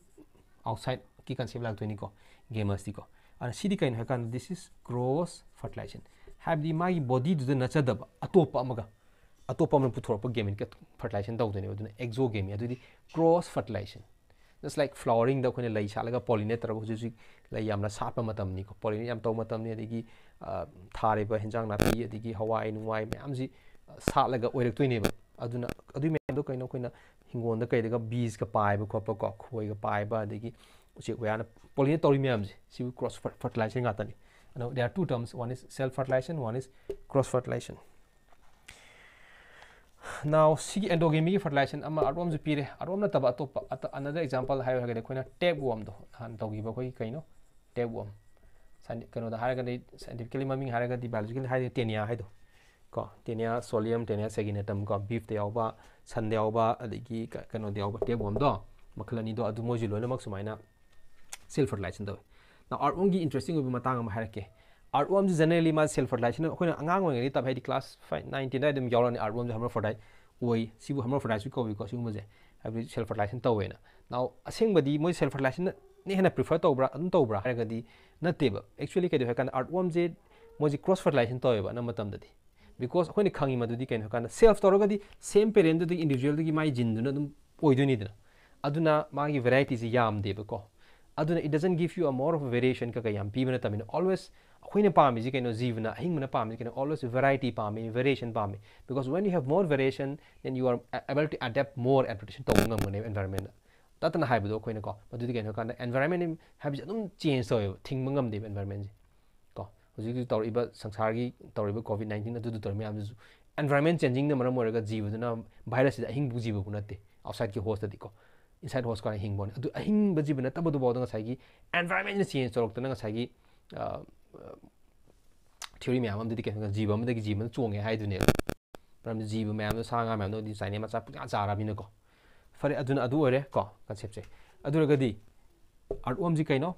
outside ki concept lag to ni ko gamers di ko and cd kan ha kan this is gross fertilization ꯍꯥꯏꯕꯗꯤ ꯃꯥꯒꯤ ꯕꯣꯗꯤꯗꯨꯗ ꯅꯠꯆꯗꯕ ꯑꯇꯣꯞꯄ game ꯑꯇꯣꯞꯄ ꯑꯃꯅ ꯄꯨꯊꯣꯔꯛꯄ exo game cross ꯑꯗꯨꯅ ꯑꯦꯛꯖꯣꯒꯦꯃꯤ like flowering दा कोने लाई सालगा pollinate तरब हुजु जुग लाई यामना थारे ब हिंजांग ना हवाई नुवाई मैम जी सालगा ओइरक तुइ नेब अदुना अदु मैम दो कइनो कोइना बीज का पाए ब खोप उचे वयाना पोलिनेट तौरी मैम जी सिउ क्रॉस फर्टिलाइजिंग आतनी Now there are two terms, one is self-fertilization, one is cross-fertilization. Now see endogamy fertilization ama arom ju pire arom na taba to another example hai ha ga tapeworm do han to gi ba koi kai no tapeworm kano da ha ga ni scientifically maming ha ga di biologically ha tenia hai do ko tenia solium tenia saginatum ko beef de yaw ba san de yaw ba adigi kano de yaw ba tapeworm do makhla ni do adu mo ji lo na mak sumaina self fertilization do earthworm interesting है earthworm generally मा self fertilization अखोना आगाम होगी तब है class five nineteen ten दाइम earthworm हमर फर्टाइ ओई सिबु हमर फर्टाइसु कौबीको सिगुमजे अब सेल फर्टिलाइजेशन तौवेना नाउ असेंबदी मोदी सेल फर्टिलाइजेशन ने हेना प्रिफर तौब्रा अन तौब्रा नतेब एक्चुअली कई कहना आर्ट वोम जे मोजे क्रॉस फर्टिलाइजेशन तौवेबा न मतमददी बिकॉज़ अखोने खाई मदद कई कान सेल्फ तौरगदी सेम पेरेंट दु इंडिविजुअल दु माय जिन दु न अदुम अदुना मागी वैरायटी जे याम aduna it doesn't give you a more of a variation ka kayam pibana tamina always akhine pami ji kaino jivna hingmana pami kaino always variety pami eh, variation pami eh. because when you have more variation then you are able to adapt more adaptation to ngam ngam environment. Tatana hai bodo koina ko. But the kaino kan environment have adum change so thing mangam de environment ji. Ko. Hoji ki tor iba sangsar gi tor iba covid 19 adu tor me am environment changing na maram oraga jivu na virus da hing bu jivu na te outside ki host da inside host ꯀꯥꯟꯅ ꯍꯤꯡꯕꯅꯤ ꯑꯗꯨ ꯑꯍꯤꯡꯕ ꯖꯤꯕ ꯅꯠꯇꯕꯗꯨꯐꯥꯎꯗ ꯉꯁꯥꯏꯒꯤ ꯑꯦꯟꯚꯥꯏꯔꯟꯃꯦꯟꯅ change ꯇꯧꯔꯛꯇꯅ ꯉꯁꯥꯏꯒꯤ theory ꯃꯌꯥꯝ ꯑꯃꯗꯗꯤ ꯀꯩꯅꯣ ꯖꯤꯕ ꯑꯃꯗꯒꯤ ꯖꯤꯕ ꯑꯃ ꯆꯣꯡꯉꯦ ꯍꯥꯏꯗꯨꯅꯦꯕ ꯃꯔꯝꯗꯤ ꯖꯤꯕ ꯃꯌꯥꯝꯗꯣ ꯁꯥ ꯉꯥ ꯃꯌꯥꯝꯗꯣ ꯗꯤꯖꯥꯏꯟ ꯃꯆꯥ ꯄꯨꯡꯆꯥ ꯆꯥꯔꯕꯅꯤꯅꯀꯣ ꯐꯔꯦ ꯑꯗꯨꯅ ꯑꯗꯨ ꯑꯣꯏꯔꯦ ꯀꯣ ꯀꯟꯁꯦꯞꯁꯦ ꯑꯗꯨ ꯑꯣꯏꯔꯒꯗꯤ ꯑꯥꯔꯠ ꯋꯥꯝꯁꯤ ꯀꯩꯅꯣ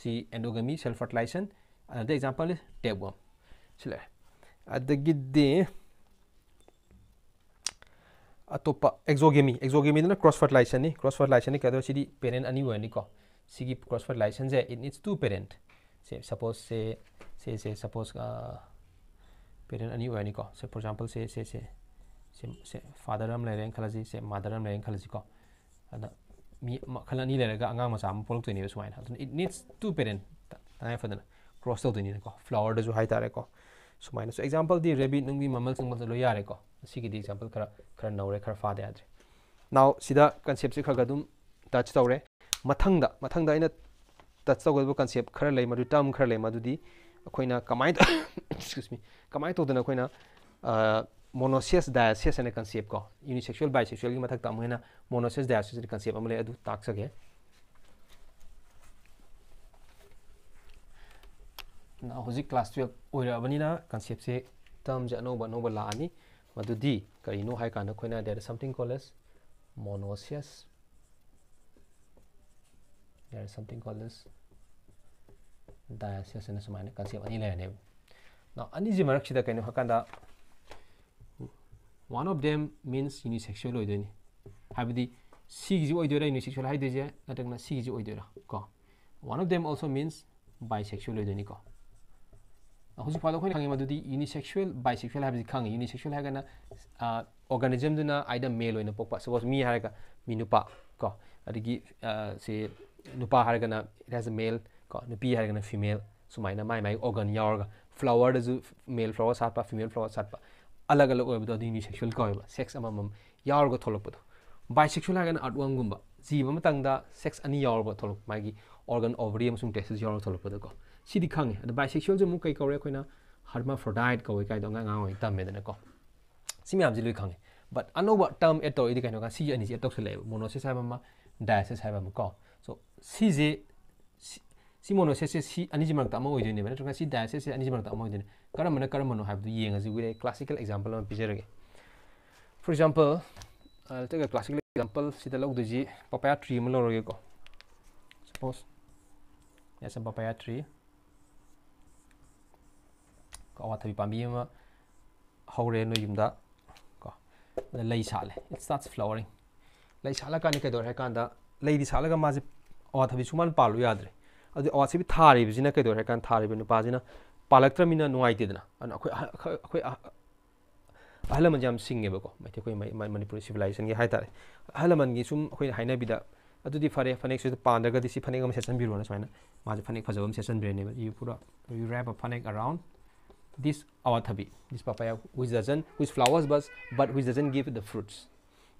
ꯁꯤ ꯑꯦꯟꯗꯣꯒꯃꯤ ꯁꯦꯜ ꯐꯔꯇꯤꯂꯥꯏꯖꯦꯁꯟ ꯑꯗꯨꯗ ꯑꯦꯛꯖꯥꯝꯄꯜ ꯇꯦꯞ ꯋꯥꯝ ꯁꯤ ꯂꯩꯔꯦ ꯑꯗꯒꯤꯗꯤ अतोप एक्जोगेमी एक्जोगेमी ना क्रॉस फर्टिलाइजेशन नहीं क्रॉस फर्टिलाइजेशन नहीं कहते हैं पेरेंट अनी होनी को सी क्रॉस फर्टिलाइजेशन से इट इट्स टू पेरेंट से सपोज़ से से से सपोज़ पेरेंट अनी होनी को से फॉर एग्जांपल से से से से फादर हम लेरें खलसी से मदर हम लेरें खलसी को अदा मी खल अनी लेरेगा मचा हम पोलक तोनी सुमाइन अदन इट नीड्स टू पेरेंट तनाय क्रॉस तोनी को फ्लावर दजु हाइ तारे को सुमाइन सो एग्जांपल दी रेबी नंगी ममल मतलब लो यारे को सिगी दी एग्जांपल खरा खरा नौरे खरा फादे नाउ सिदा कंसेप्ट से खगा दुम टच तौरे इन टच तौगब कंसेप्ट खरा ले मदु टर्म खरा ले मदुदी अखोइना कमाई एक्सक्यूज मी कमाई तौदना अखोइना मोनोसियस डायसियस अने कंसेप्ट को यूनिसेक्सुअल बाइसेक्सुअल की मथक तमोइना मोनोसियस डायसियस कंसेप्ट अमले अदु ताक सके ना हजिक क्लास 12 ओइराबनिना कंसेप्ट से टर्म जे अनोबा अनोबा लानी मदुदी करिनो हाई काना खोइना there something ani lene now ani ji marak sida kaino hakanda one of them means unisexual oidoni habidi si gi oidora unisexual haide je natagna si gi oidora ko one of them also means bisexual oidoni ko ꯍꯧꯖꯤꯛ ꯐꯥꯎꯗ ꯑꯩꯈꯣꯏꯅ ꯈꯪꯉꯤ ꯃꯗꯨꯗꯤ ꯌꯨꯅꯤꯁꯦꯛꯁꯨꯋꯦꯜ ꯕꯥꯏꯁꯦꯛꯁꯨꯋꯦꯜ ꯍꯥꯏꯕꯁꯤ ꯈꯪꯉꯤ ꯌꯨꯅꯤꯁꯦꯛꯁꯨꯋꯦꯜ ꯍꯥꯏꯔꯒꯅ ꯑꯣꯔꯒꯥꯅꯤꯖꯝꯗꯨꯅ ꯑꯥꯏꯗ ꯃꯦꯜ ꯑꯣꯏꯅ ꯄꯣꯛꯄ ꯁꯄꯣꯁ ꯃꯤ ꯍꯥꯏꯔꯒ ꯃꯤ ꯅꯨꯄꯥ ꯀꯣ ꯑꯗꯒꯤ ꯁꯦ ꯅꯨꯄꯥ ꯍꯥꯏꯔꯒꯅ ꯏꯠ ꯍꯦꯖ ꯃꯦꯜ ꯀꯣ ꯅꯨꯄꯤ ꯍꯥꯏꯔꯒꯅ ꯐꯤꯃꯦꯜ ꯁꯨꯃꯥꯏꯅ ꯃꯥꯏ ꯃꯥꯏ ꯑꯣꯔꯒꯟ ꯌꯥꯎꯔꯒ ꯐ꯭ꯂꯥꯋꯔꯗꯁꯨ ꯃꯦꯜ ꯐ꯭ꯂꯥꯋꯔ ꯁꯥꯠꯄ ꯐꯤꯃꯦꯜ ꯐ꯭ꯂꯥꯋꯔ ꯁꯥꯠꯄ ꯑꯂꯛ ꯑꯂꯛ ꯑꯣꯏꯕꯗꯣ ꯑꯗꯨ ꯌꯨꯅꯤꯁꯦꯛꯁꯨꯋꯦꯜ ꯀꯧꯋꯦꯕ ꯁꯦꯛꯁ ꯑꯃꯃꯝ ꯌꯥꯎꯔꯒ ꯊꯣꯛꯂꯛꯄꯗꯣ ꯕꯥꯏꯁꯦꯛꯁꯨꯋꯦꯜ ꯍꯥꯏꯔꯒꯅ ꯑꯥꯔꯠꯋꯝꯒꯨꯝꯕ ꯖꯤꯕ ꯑꯃꯇꯪꯗ ꯁꯦꯛꯁ ꯑꯅꯤ ꯌꯥꯎꯔꯕ ꯊꯣꯛꯂꯛꯄ ꯃꯥꯒꯤ ꯑꯣꯔꯒꯟ ꯑꯣꯚꯔꯤ ꯑꯃꯁꯨꯡ ꯇꯦꯁꯇꯤꯁ ꯌꯥꯎꯔꯒ ꯊꯣꯛꯂꯛꯄꯗꯀꯣ को सिदी खंगे बाइसेक्सुअल जो कई कौरे अखोइना हर्माफ्रोडाइट कौवे काइदो गा गा तमेदना को सिम लोई खंगे बट अनोबा टर्म एड तौर कहीं सी अनी एड तौसले मोनोसिस है डायसिस है को ani jimak ta mo oidoi ne karam mana karam mano have yeng as with a classical example on picture for example i'll take a classical example si da log de ji papaya tree mo lo ko suppose yes a papaya tree ko wa thabi pambi ma ꯀꯣ ꯑꯋꯥꯊꯕꯤ ꯄꯥꯝꯕꯤ ꯑꯃ ꯍꯧꯔꯦ ꯅꯣꯏ ꯌꯨꯝꯗ ꯀꯣ ꯑꯗ ꯂꯩ ꯁꯥꯠꯂꯦ it starts ꯐ꯭ꯂꯥꯋꯔꯤꯡ ꯂꯩ ꯁꯥꯠꯂꯀꯥꯟꯗ ꯀꯩꯗꯧꯔꯦ ꯍꯥꯏꯀꯥꯟꯗ ꯂꯩꯗꯤ ꯁꯥꯠꯂꯒ ꯃꯥꯁꯦ ꯑꯋꯥꯊꯕꯤ ꯁꯨꯃꯥꯏꯅ ꯄꯥꯜꯂꯨ ꯌꯥꯗ꯭ꯔꯦ ꯑꯗꯨꯗꯤ ꯑꯋꯥꯊꯕꯤ ꯊꯥꯔꯤꯕꯁꯤꯅ ꯀꯩꯗꯧꯔꯦ ꯍꯥꯏꯀꯥꯟꯗ ꯊꯥꯔꯤꯕ ꯅꯨꯄꯥꯁꯤꯅ ꯄꯥꯜꯂꯛꯇ꯭ꯔꯃꯤꯅ ꯅꯨꯡꯉꯥꯏꯇꯦꯗꯅ ꯑꯗꯨꯅ ꯑꯩꯈꯣꯏ ꯑꯩꯈꯣꯏ ꯑꯍꯜ ꯂꯃꯟꯁꯦ ꯌꯥꯝ ꯁꯤꯡꯉꯦꯕꯀꯣ ꯃꯩꯇꯩ ꯑꯩꯈꯣꯏ ꯃꯅꯤꯄꯨꯔ ꯁꯤꯚꯤꯂꯥꯏꯖꯦꯁꯟꯒꯤ ꯍꯥꯏꯇꯥꯔꯦ ꯑꯍꯜ ꯂꯃꯟꯒꯤ ꯁꯨꯝ ꯑꯩꯈꯣꯏꯅ ꯍꯥꯏꯅꯕꯤꯗ ꯑꯗꯨꯗꯤ ꯐꯔꯦ ꯐꯅꯦꯛꯁꯤꯗ ꯄꯥꯟꯗ꯭ꯔꯒꯗꯤ ꯁꯤ ꯐꯅꯦꯛ ꯑꯃ ꯁꯦꯠꯆꯟꯕꯤꯔꯣꯅ ꯁꯨꯃꯥꯏꯅ ꯃꯥꯁꯦ ꯐꯅꯦꯛ ꯐꯖꯕ ꯑꯃ ꯁꯦꯠꯆꯟꯕꯤꯔꯅꯦꯕ ꯌꯨ ꯄꯨꯔꯥ you wrap a phanek around this awathabi, this papaya, which doesn't, which flowers but, but which doesn't give the fruits.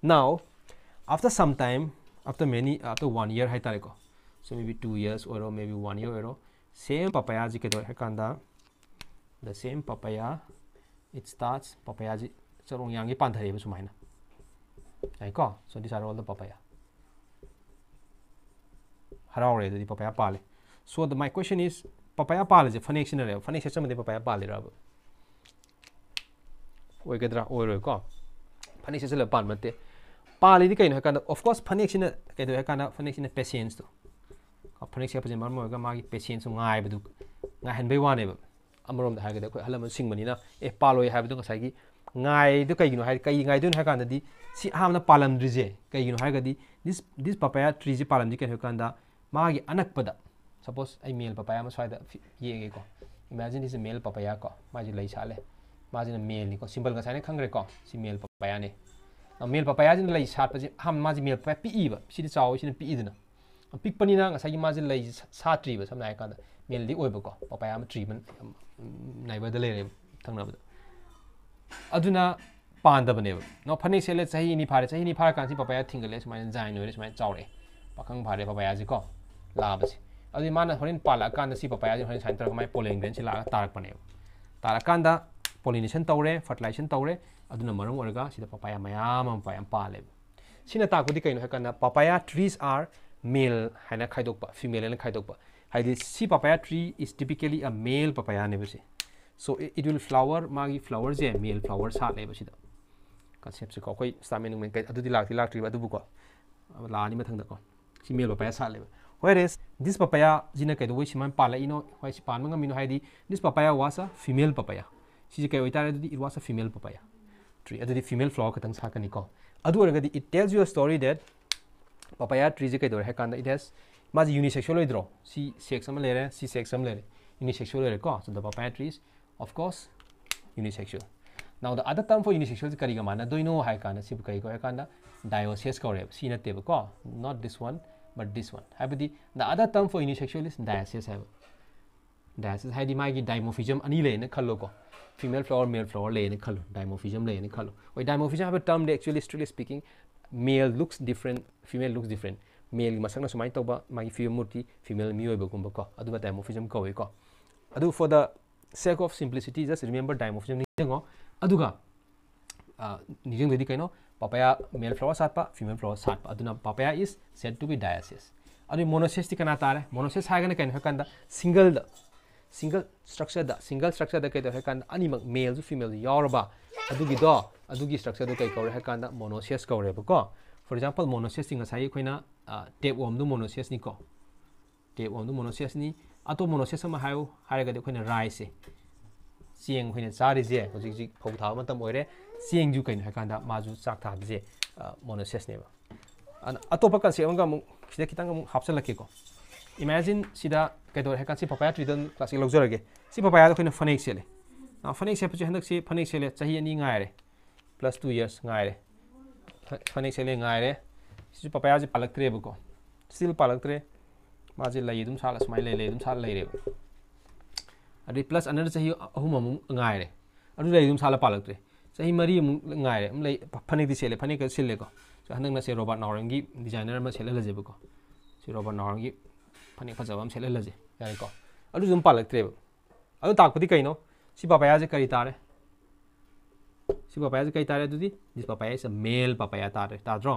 Now, after some time, after many after one year hai tare so maybe two years or maybe one year or same papaya ji ke do hai kanda the same papaya it starts papaya ji charong yang gi pan thare bu sumaina so these are all the papaya harau re papaya pale so the my question is phanek se chamade papaya pale ra bu oi gedra oi ro ko phanek se le pan mate पाली कहीं है of course फनेक्सी कई है फनेक्सी PaySense तो फनेक्सी फजे मरम होगा मागी PaySense वानेब अमरोम है हलम सिंबनीना ए पालोय है ngसाई गायदु कईगिनो है कई गायदुन है कांददी सी हामना पालमद्रिजे कईगिनो है papaya suppose I male papaya म स्वाइदा येगे को इमेजिन दिस मेल पपाया को माजी लई साले माजिना मेल निको सिंबल का साइने खंगरे को सि मेल पपाया ने मेल पपाया जिन लै सात पजे हम माजि मेल पपाया पि इबा सिदि चाव सिन पि इदना पिक पनिना ngasa gi माजि लै सात रिबा समनाय का मेल दि ओइबो को पपाया म ट्रीटमेंट नाइबा दले रे थंगना अदुना पांदबनेब नो फने सेले चाही नि फारे चाही नि फारे कांसी पपाया थिंगले सुमाय जाइन नोरे सुमाय चावरे पाखंग फारे पपाया जी को लाबसे अदि माना होरिन पाला कांदा सी पपाया जी होरिन साइंटर कमाय पोलिंग ग्रेन सिला तारक पने तारा कांदा पोलिनेशन तौरे फर्टिलाइजेशन तौरे अदुना मरम ओरगा सिदा पपाया मयाम am payam pale sina ta kudi kaino hakana papaya trees are male haina khaidokpa female haina khaidokpa haidi si is si whereas this papaya jina kai do wi siman pala ino hoi si pan manga mino haidi this papaya was a female papaya si kai oi tare it was a female papaya tree adu di female flower ka tang sa ka ko adu orga di it tells you a story that papaya tree je kai do ha it has maji unisexual idro si sex am le re si sex am le re unisexual le ko so the papaya trees of course unisexual now the other term for unisexual kari ga mana doino hai kana sib kai ko kana dioecious ko re si na ko not this one but this one habidi the other term for unisexual is dioecious have dioecious hai di mai dimorphism ani le ne khallo ko female flower male flower le ne khallo dimorphism le ne khallo oi dimorphism have a term they actually strictly speaking male looks different female looks different male masang na sumai toba mai female murti female mi oi ba kumba ko Aduba dimorphism ko ko adu for the sake of simplicity just remember dimorphism ni ngo aduga nijing dedi kaino papaya male flower satpa female flower satpa aduna papaya is said to be dioecious adu monoecious ti kana tare monoecious hagana kaino hakanda single da single structure da single structure da kaito hakanda ani mak male to female yorba adugi do adugi structure do kai kore hakanda monoecious kore ba ko for example monoecious tinga sai koina tapeworm du monoecious ni ko tapeworm du monoecious ni ato monoecious ma hayo haraga de koina rice siang khoi na chari je ho ji phau tha ma tam oire चें कहकाजे monoecious ने अटोप कल्सेंगे खिताम हापलको imagine कई हेका papaya ट्रीदन क्लास लौजरगे पपाया अखोन फने सेले फने सेपे हंक से फने सेले चाहिए प्लस टू इयर्स गायरें फने सेले गायरें पपाया पालको स्टील पालतरे माजे लई सूम सा अभी प्लस अनर चाहिए अहम अमु गायरें अल पालतरें चाही मरी गायरे अम फनेक दि फनेक सिले को सो हनक से रोबर्ट नावरंगी डिज़ाइनर अमा सेले लजे बको से रोबर्ट नावरंगी फनेक फजब अम सेले लजे यारे को अदु जुम पालक्त्रे अदु ताकपति कइनो सि पापाया जे करि तारे सि पापाया जे कइ तारे दिस पापाया मेल पापाया तारे ताद्रो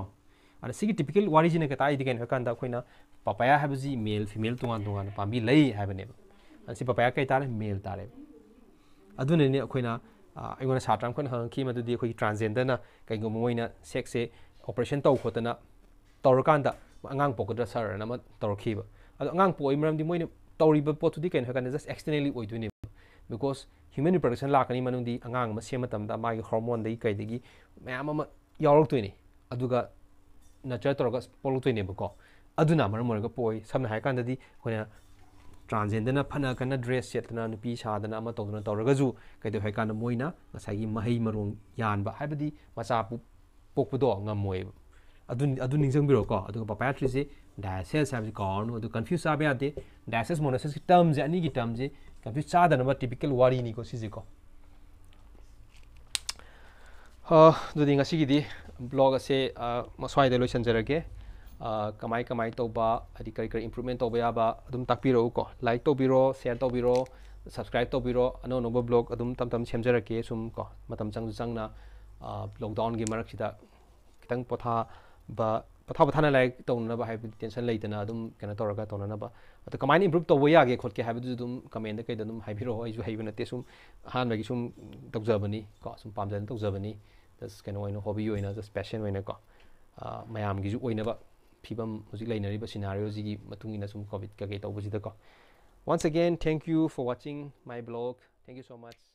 अरे सिगी टिपिकल के दिगेन हकान दा खोइना पापाया हाबजी मेल फीमेल तुंगान तुंगान पामी लई हाबनेबा asi papaya kai tare male ꯑꯩꯉꯣꯟꯗ ꯁꯥꯇ꯭ꯔ ꯑꯃꯈꯣꯏꯅ ꯍꯪꯉꯛꯈꯤ ꯃꯗꯨꯗꯤ ꯑꯩꯈꯣꯏꯒꯤ ꯇ꯭ꯔꯥꯟꯖꯦꯟꯗꯅ ꯀꯩꯒꯨꯝꯕ ꯃꯣꯏꯅ ꯁꯦꯛꯁꯦ ꯑꯣꯄꯔꯦꯁꯟ ꯇꯧ ꯈꯣꯠꯇꯅ ꯇꯧꯔꯀꯥꯟꯗ ꯑꯉꯥꯡ ꯄꯣꯛꯀꯗ꯭ꯔꯥ ꯁꯥꯔ ꯑꯃ ꯇꯧꯔꯛꯈꯤꯕ ꯑꯗꯣ ꯑꯉꯥꯡ ꯄꯣꯛꯏ ꯃꯔꯝꯗꯤ ꯃꯣꯏꯅ ꯇꯧꯔꯤꯕ ꯄꯣꯠꯇꯨꯗꯤ ꯀꯩꯅꯣ ꯍꯥꯏꯀꯥꯟꯗ ꯖꯁ ꯑꯦꯛꯁꯇꯔꯅꯦꯜꯂꯤ ꯑꯣꯏꯗꯣꯏꯅꯦꯕ ꯕꯤꯀꯣꯁ ꯍ꯭ꯌꯨꯃꯦꯟ ꯔꯤꯄ꯭ꯔꯗꯛꯁꯟ ꯂꯥꯛꯀꯅꯤ ꯃꯅꯨꯡꯗꯤ ꯑꯉꯥꯡ ꯑꯃ ꯁꯦꯝꯕ ꯃꯇꯝꯗ ꯃꯥꯒꯤ ꯍꯣꯔꯃꯣꯟꯗꯒꯤ ꯀꯩꯗꯒꯤ ꯃꯌꯥꯝ ꯑꯃ ꯌꯥꯎꯔꯛꯇꯣꯏꯅꯤ ꯑꯗꯨꯒ ꯅꯆꯔ ꯇꯧꯔꯒ ꯄꯣꯛꯂꯛꯇꯣꯏꯅꯦꯕꯀꯣ ꯑꯗꯨꯅ ꯃꯔꯝ ꯑꯣꯏꯔꯒ ꯄꯣꯛꯏ ꯁꯝꯅ ꯍꯥꯏꯔꯀꯥꯟꯗꯗꯤ ꯑꯩꯈꯣꯏꯅ hormone dai kai digi mayam ma yawrok tuini aduga nature tawga poluk tuini bako aduna maram morga poi samna hakan di khoina ट्रांजेंडना फना कना ड्रेस सेटना नुपी सादना अमा तौदना तौरगजु कइदो हैकाना मोइना ngसागी महै मरोंग यानबा हाइबदी मचा पोकपदो ngमोय अदु अदु निजंबिरो को अदु पापाया ट्री से डायसेस हाइबदी कॉर्न अदु कंफ्यूज आबे आते डायसेस मोनोसिस की टर्म जे अनि की टर्म जे कंफ्यूज चादना टिपिकल वारी नि को सिजे को ह दुदि ngasiगी ब्लॉग असे मस्वाइदे लोइसनजरगे कमाई कमाई तौब अभी कई कई इम्प्रूवमेंट तौब याब अदुम ताकपीरो को लाइक तौबीरो शेयर तौबीरो सब्सक्राइब तौबीरो अनो अनोब ब्लॉग अदुम तम तम सेमजरके सुम को मतम चंग चंगना लॉकडाउन की मरक सिदा पोथा बा पोथा पोथा लाइक तौनब हाइब टेंशन लेतना अदुम केना तौरगा तौनब अत कमाई इम्प्रूव तौब यागे खोटके हाइब दुम कमेंट कई दम हाइबिरो आइजु हाइब नते सुम हान बगी सुम तौजबनी को सुम पामजन तौजबनी जस्ट केनो ओइनो हॉबी ओइना जस्ट पैशन ओइना को फिवम हजिक लेनरीब सिनारियोजी मतुंगिना सुम कोविड का के तौबजिदको once again thank you for watching my blog thank you so much